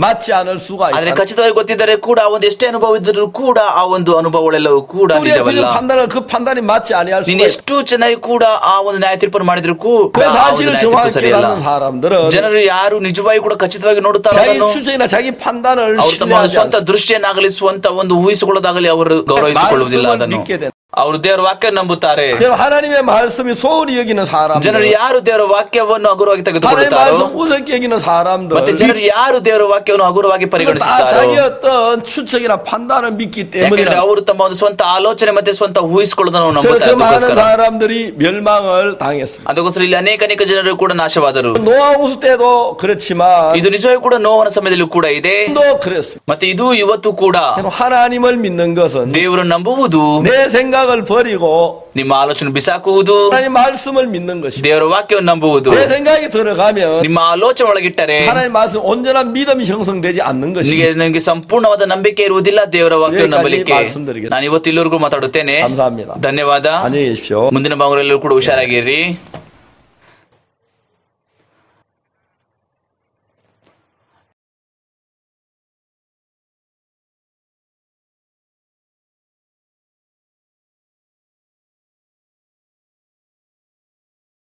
맞지 않을 수가 ಆದ್ರೆ 있다. ಖಚಿತವಾಗಿ ಗೊತ್ತಿದ್ದರೆ ಕೂಡ ಆ ಒಂದು ಎಷ್ಟೇ ಅನುಭವ ಇದ್ದರೂ ಕೂಡ ಆ ಒಂದು ಅನುಭವಗಳೆಲ್ಲವೂ ಕೂಡ 우리의 그 ನಿಜವಲ್ಲ 판단을 그 판단이 맞지 아니할 ನೀನ್ 수가 있다. ಎಷ್ಟು ಚೆನ್ನಾಗಿ ಕೂಡ ಆ ಒಂದು ನ್ಯಾಯ ತೀರ್ಪನ್ನು ಮಾಡಿದ್ರು ಜನರು ಯಾರು ನಿಜವಾಗಿ ಕೂಡ ಖಚಿತವಾಗಿ ನೋಡುತ್ತಾರೆ ಸ್ವಂತ ದೃಷ್ಟಿಯನ್ನಾಗಲಿ ಸ್ವಂತ ಒಂದು ಊಹಿಸಿಕೊಳ್ಳೋದಾಗಲಿ ಅವರು ಗೌರವಿಸಿಕೊಳ್ಳುವುದಿಲ್ಲ ಅದನ್ನು. ಅವರು ದೇವರ ವಾಕ್ಯ ನಂಬುತ್ತಾರೆ 여러분 하나님의 말씀이 소홀히 여기는 사람들 ಜನರು ಯಾರು ದೇವರ ವಾಕ್ಯವನ್ನು ಹಗುರವಾಗಿ 하나님의 ತೆಗೆದುಕೊಳ್ಳುತ್ತಾರೋ 말씀 우습게 여기는 사람들 ಮತ್ತೆ ಜನರು ಯಾರು ದೇವರ ವಾಕ್ಯವನ್ನು ಹಗುರವಾಗಿ 그래서 다 ಪರಿಗಣಿಸುತ್ತಾರೋ 자기 어떤 추측이나 판단을 믿기 ಯಾಕಂದ್ರೆ 때문에 ಅವರು ತಮ್ಮ ಒಂದು ಸ್ವಂತ ಆಲೋಚನೆ ಮತ್ತೆ ಸ್ವಂತ ಊಹಿಸಿಕೊಳ್ಳೋದನ್ನು 그래서 ನಂಬುತ್ತಾರೆ 그 많은 ಅದಕ್ಕೋಸ್ಕರ 사람들이 멸망을 당했습니다. ಅದಕ್ಕೋಸ್ಕರ ಇಲ್ಲಿ ಅನೇಕ ಅನೇಕ ಜನರು ಕೂಡ ನಾಶವಾದರು 노아 우수 때도 그렇지만 ಇದು ನಿಜವಾಗಿ ಕೂಡ ನೋವನ ಸಮಯದಲ್ಲೂ ಕೂಡ ಇದೆ 도 그랬습니다. ಮತ್ತೆ ಇದು ಇವತ್ತು ಕೂಡ 여러분, 하나님을 믿는 것은 ದೇವರು ನಂಬುವುದು 내 생각 을 버리고 ನಿಮ್ಮ ಆಲೋಚನೆ ಬಿಸಾಕುವುದು 하나님 말씀을 믿는 것입니다. ದೇವರ ವಾಕ್ಯವನ್ನು ನಂಬುವುದು 내 생각이 들어가면 ನಿಮ್ಮ ಆಲೋಚನೆ ಒಳಗಿಟ್ಟರೆ 하나님 말씀 온전한 믿음이 형성되지 않는 ನಿಮಗೆ 것입니다. ನನಗೆ ಸಂಪೂರ್ಣವಾದ ನಂಬಿಕೆ ಇರುವುದಿಲ್ಲ ದೇವರ ವಾಕ್ಯ 여기까지 ನಂಬಲಿಕ್ಕೆ 말씀드리겠습니다. ನಾನು ಇವತ್ತು ಇಲ್ಲಿವರೆಗೂ ಮಾತಾಡುತ್ತೇನೆ 감사합니다. ಧನ್ಯವಾದ 안녕히 계십시오. ಮುಂದಿನ ಭಾಗಗಳಲ್ಲೂ ಕೂಡ ಹುಷಾರಾಗಿರ್ರಿ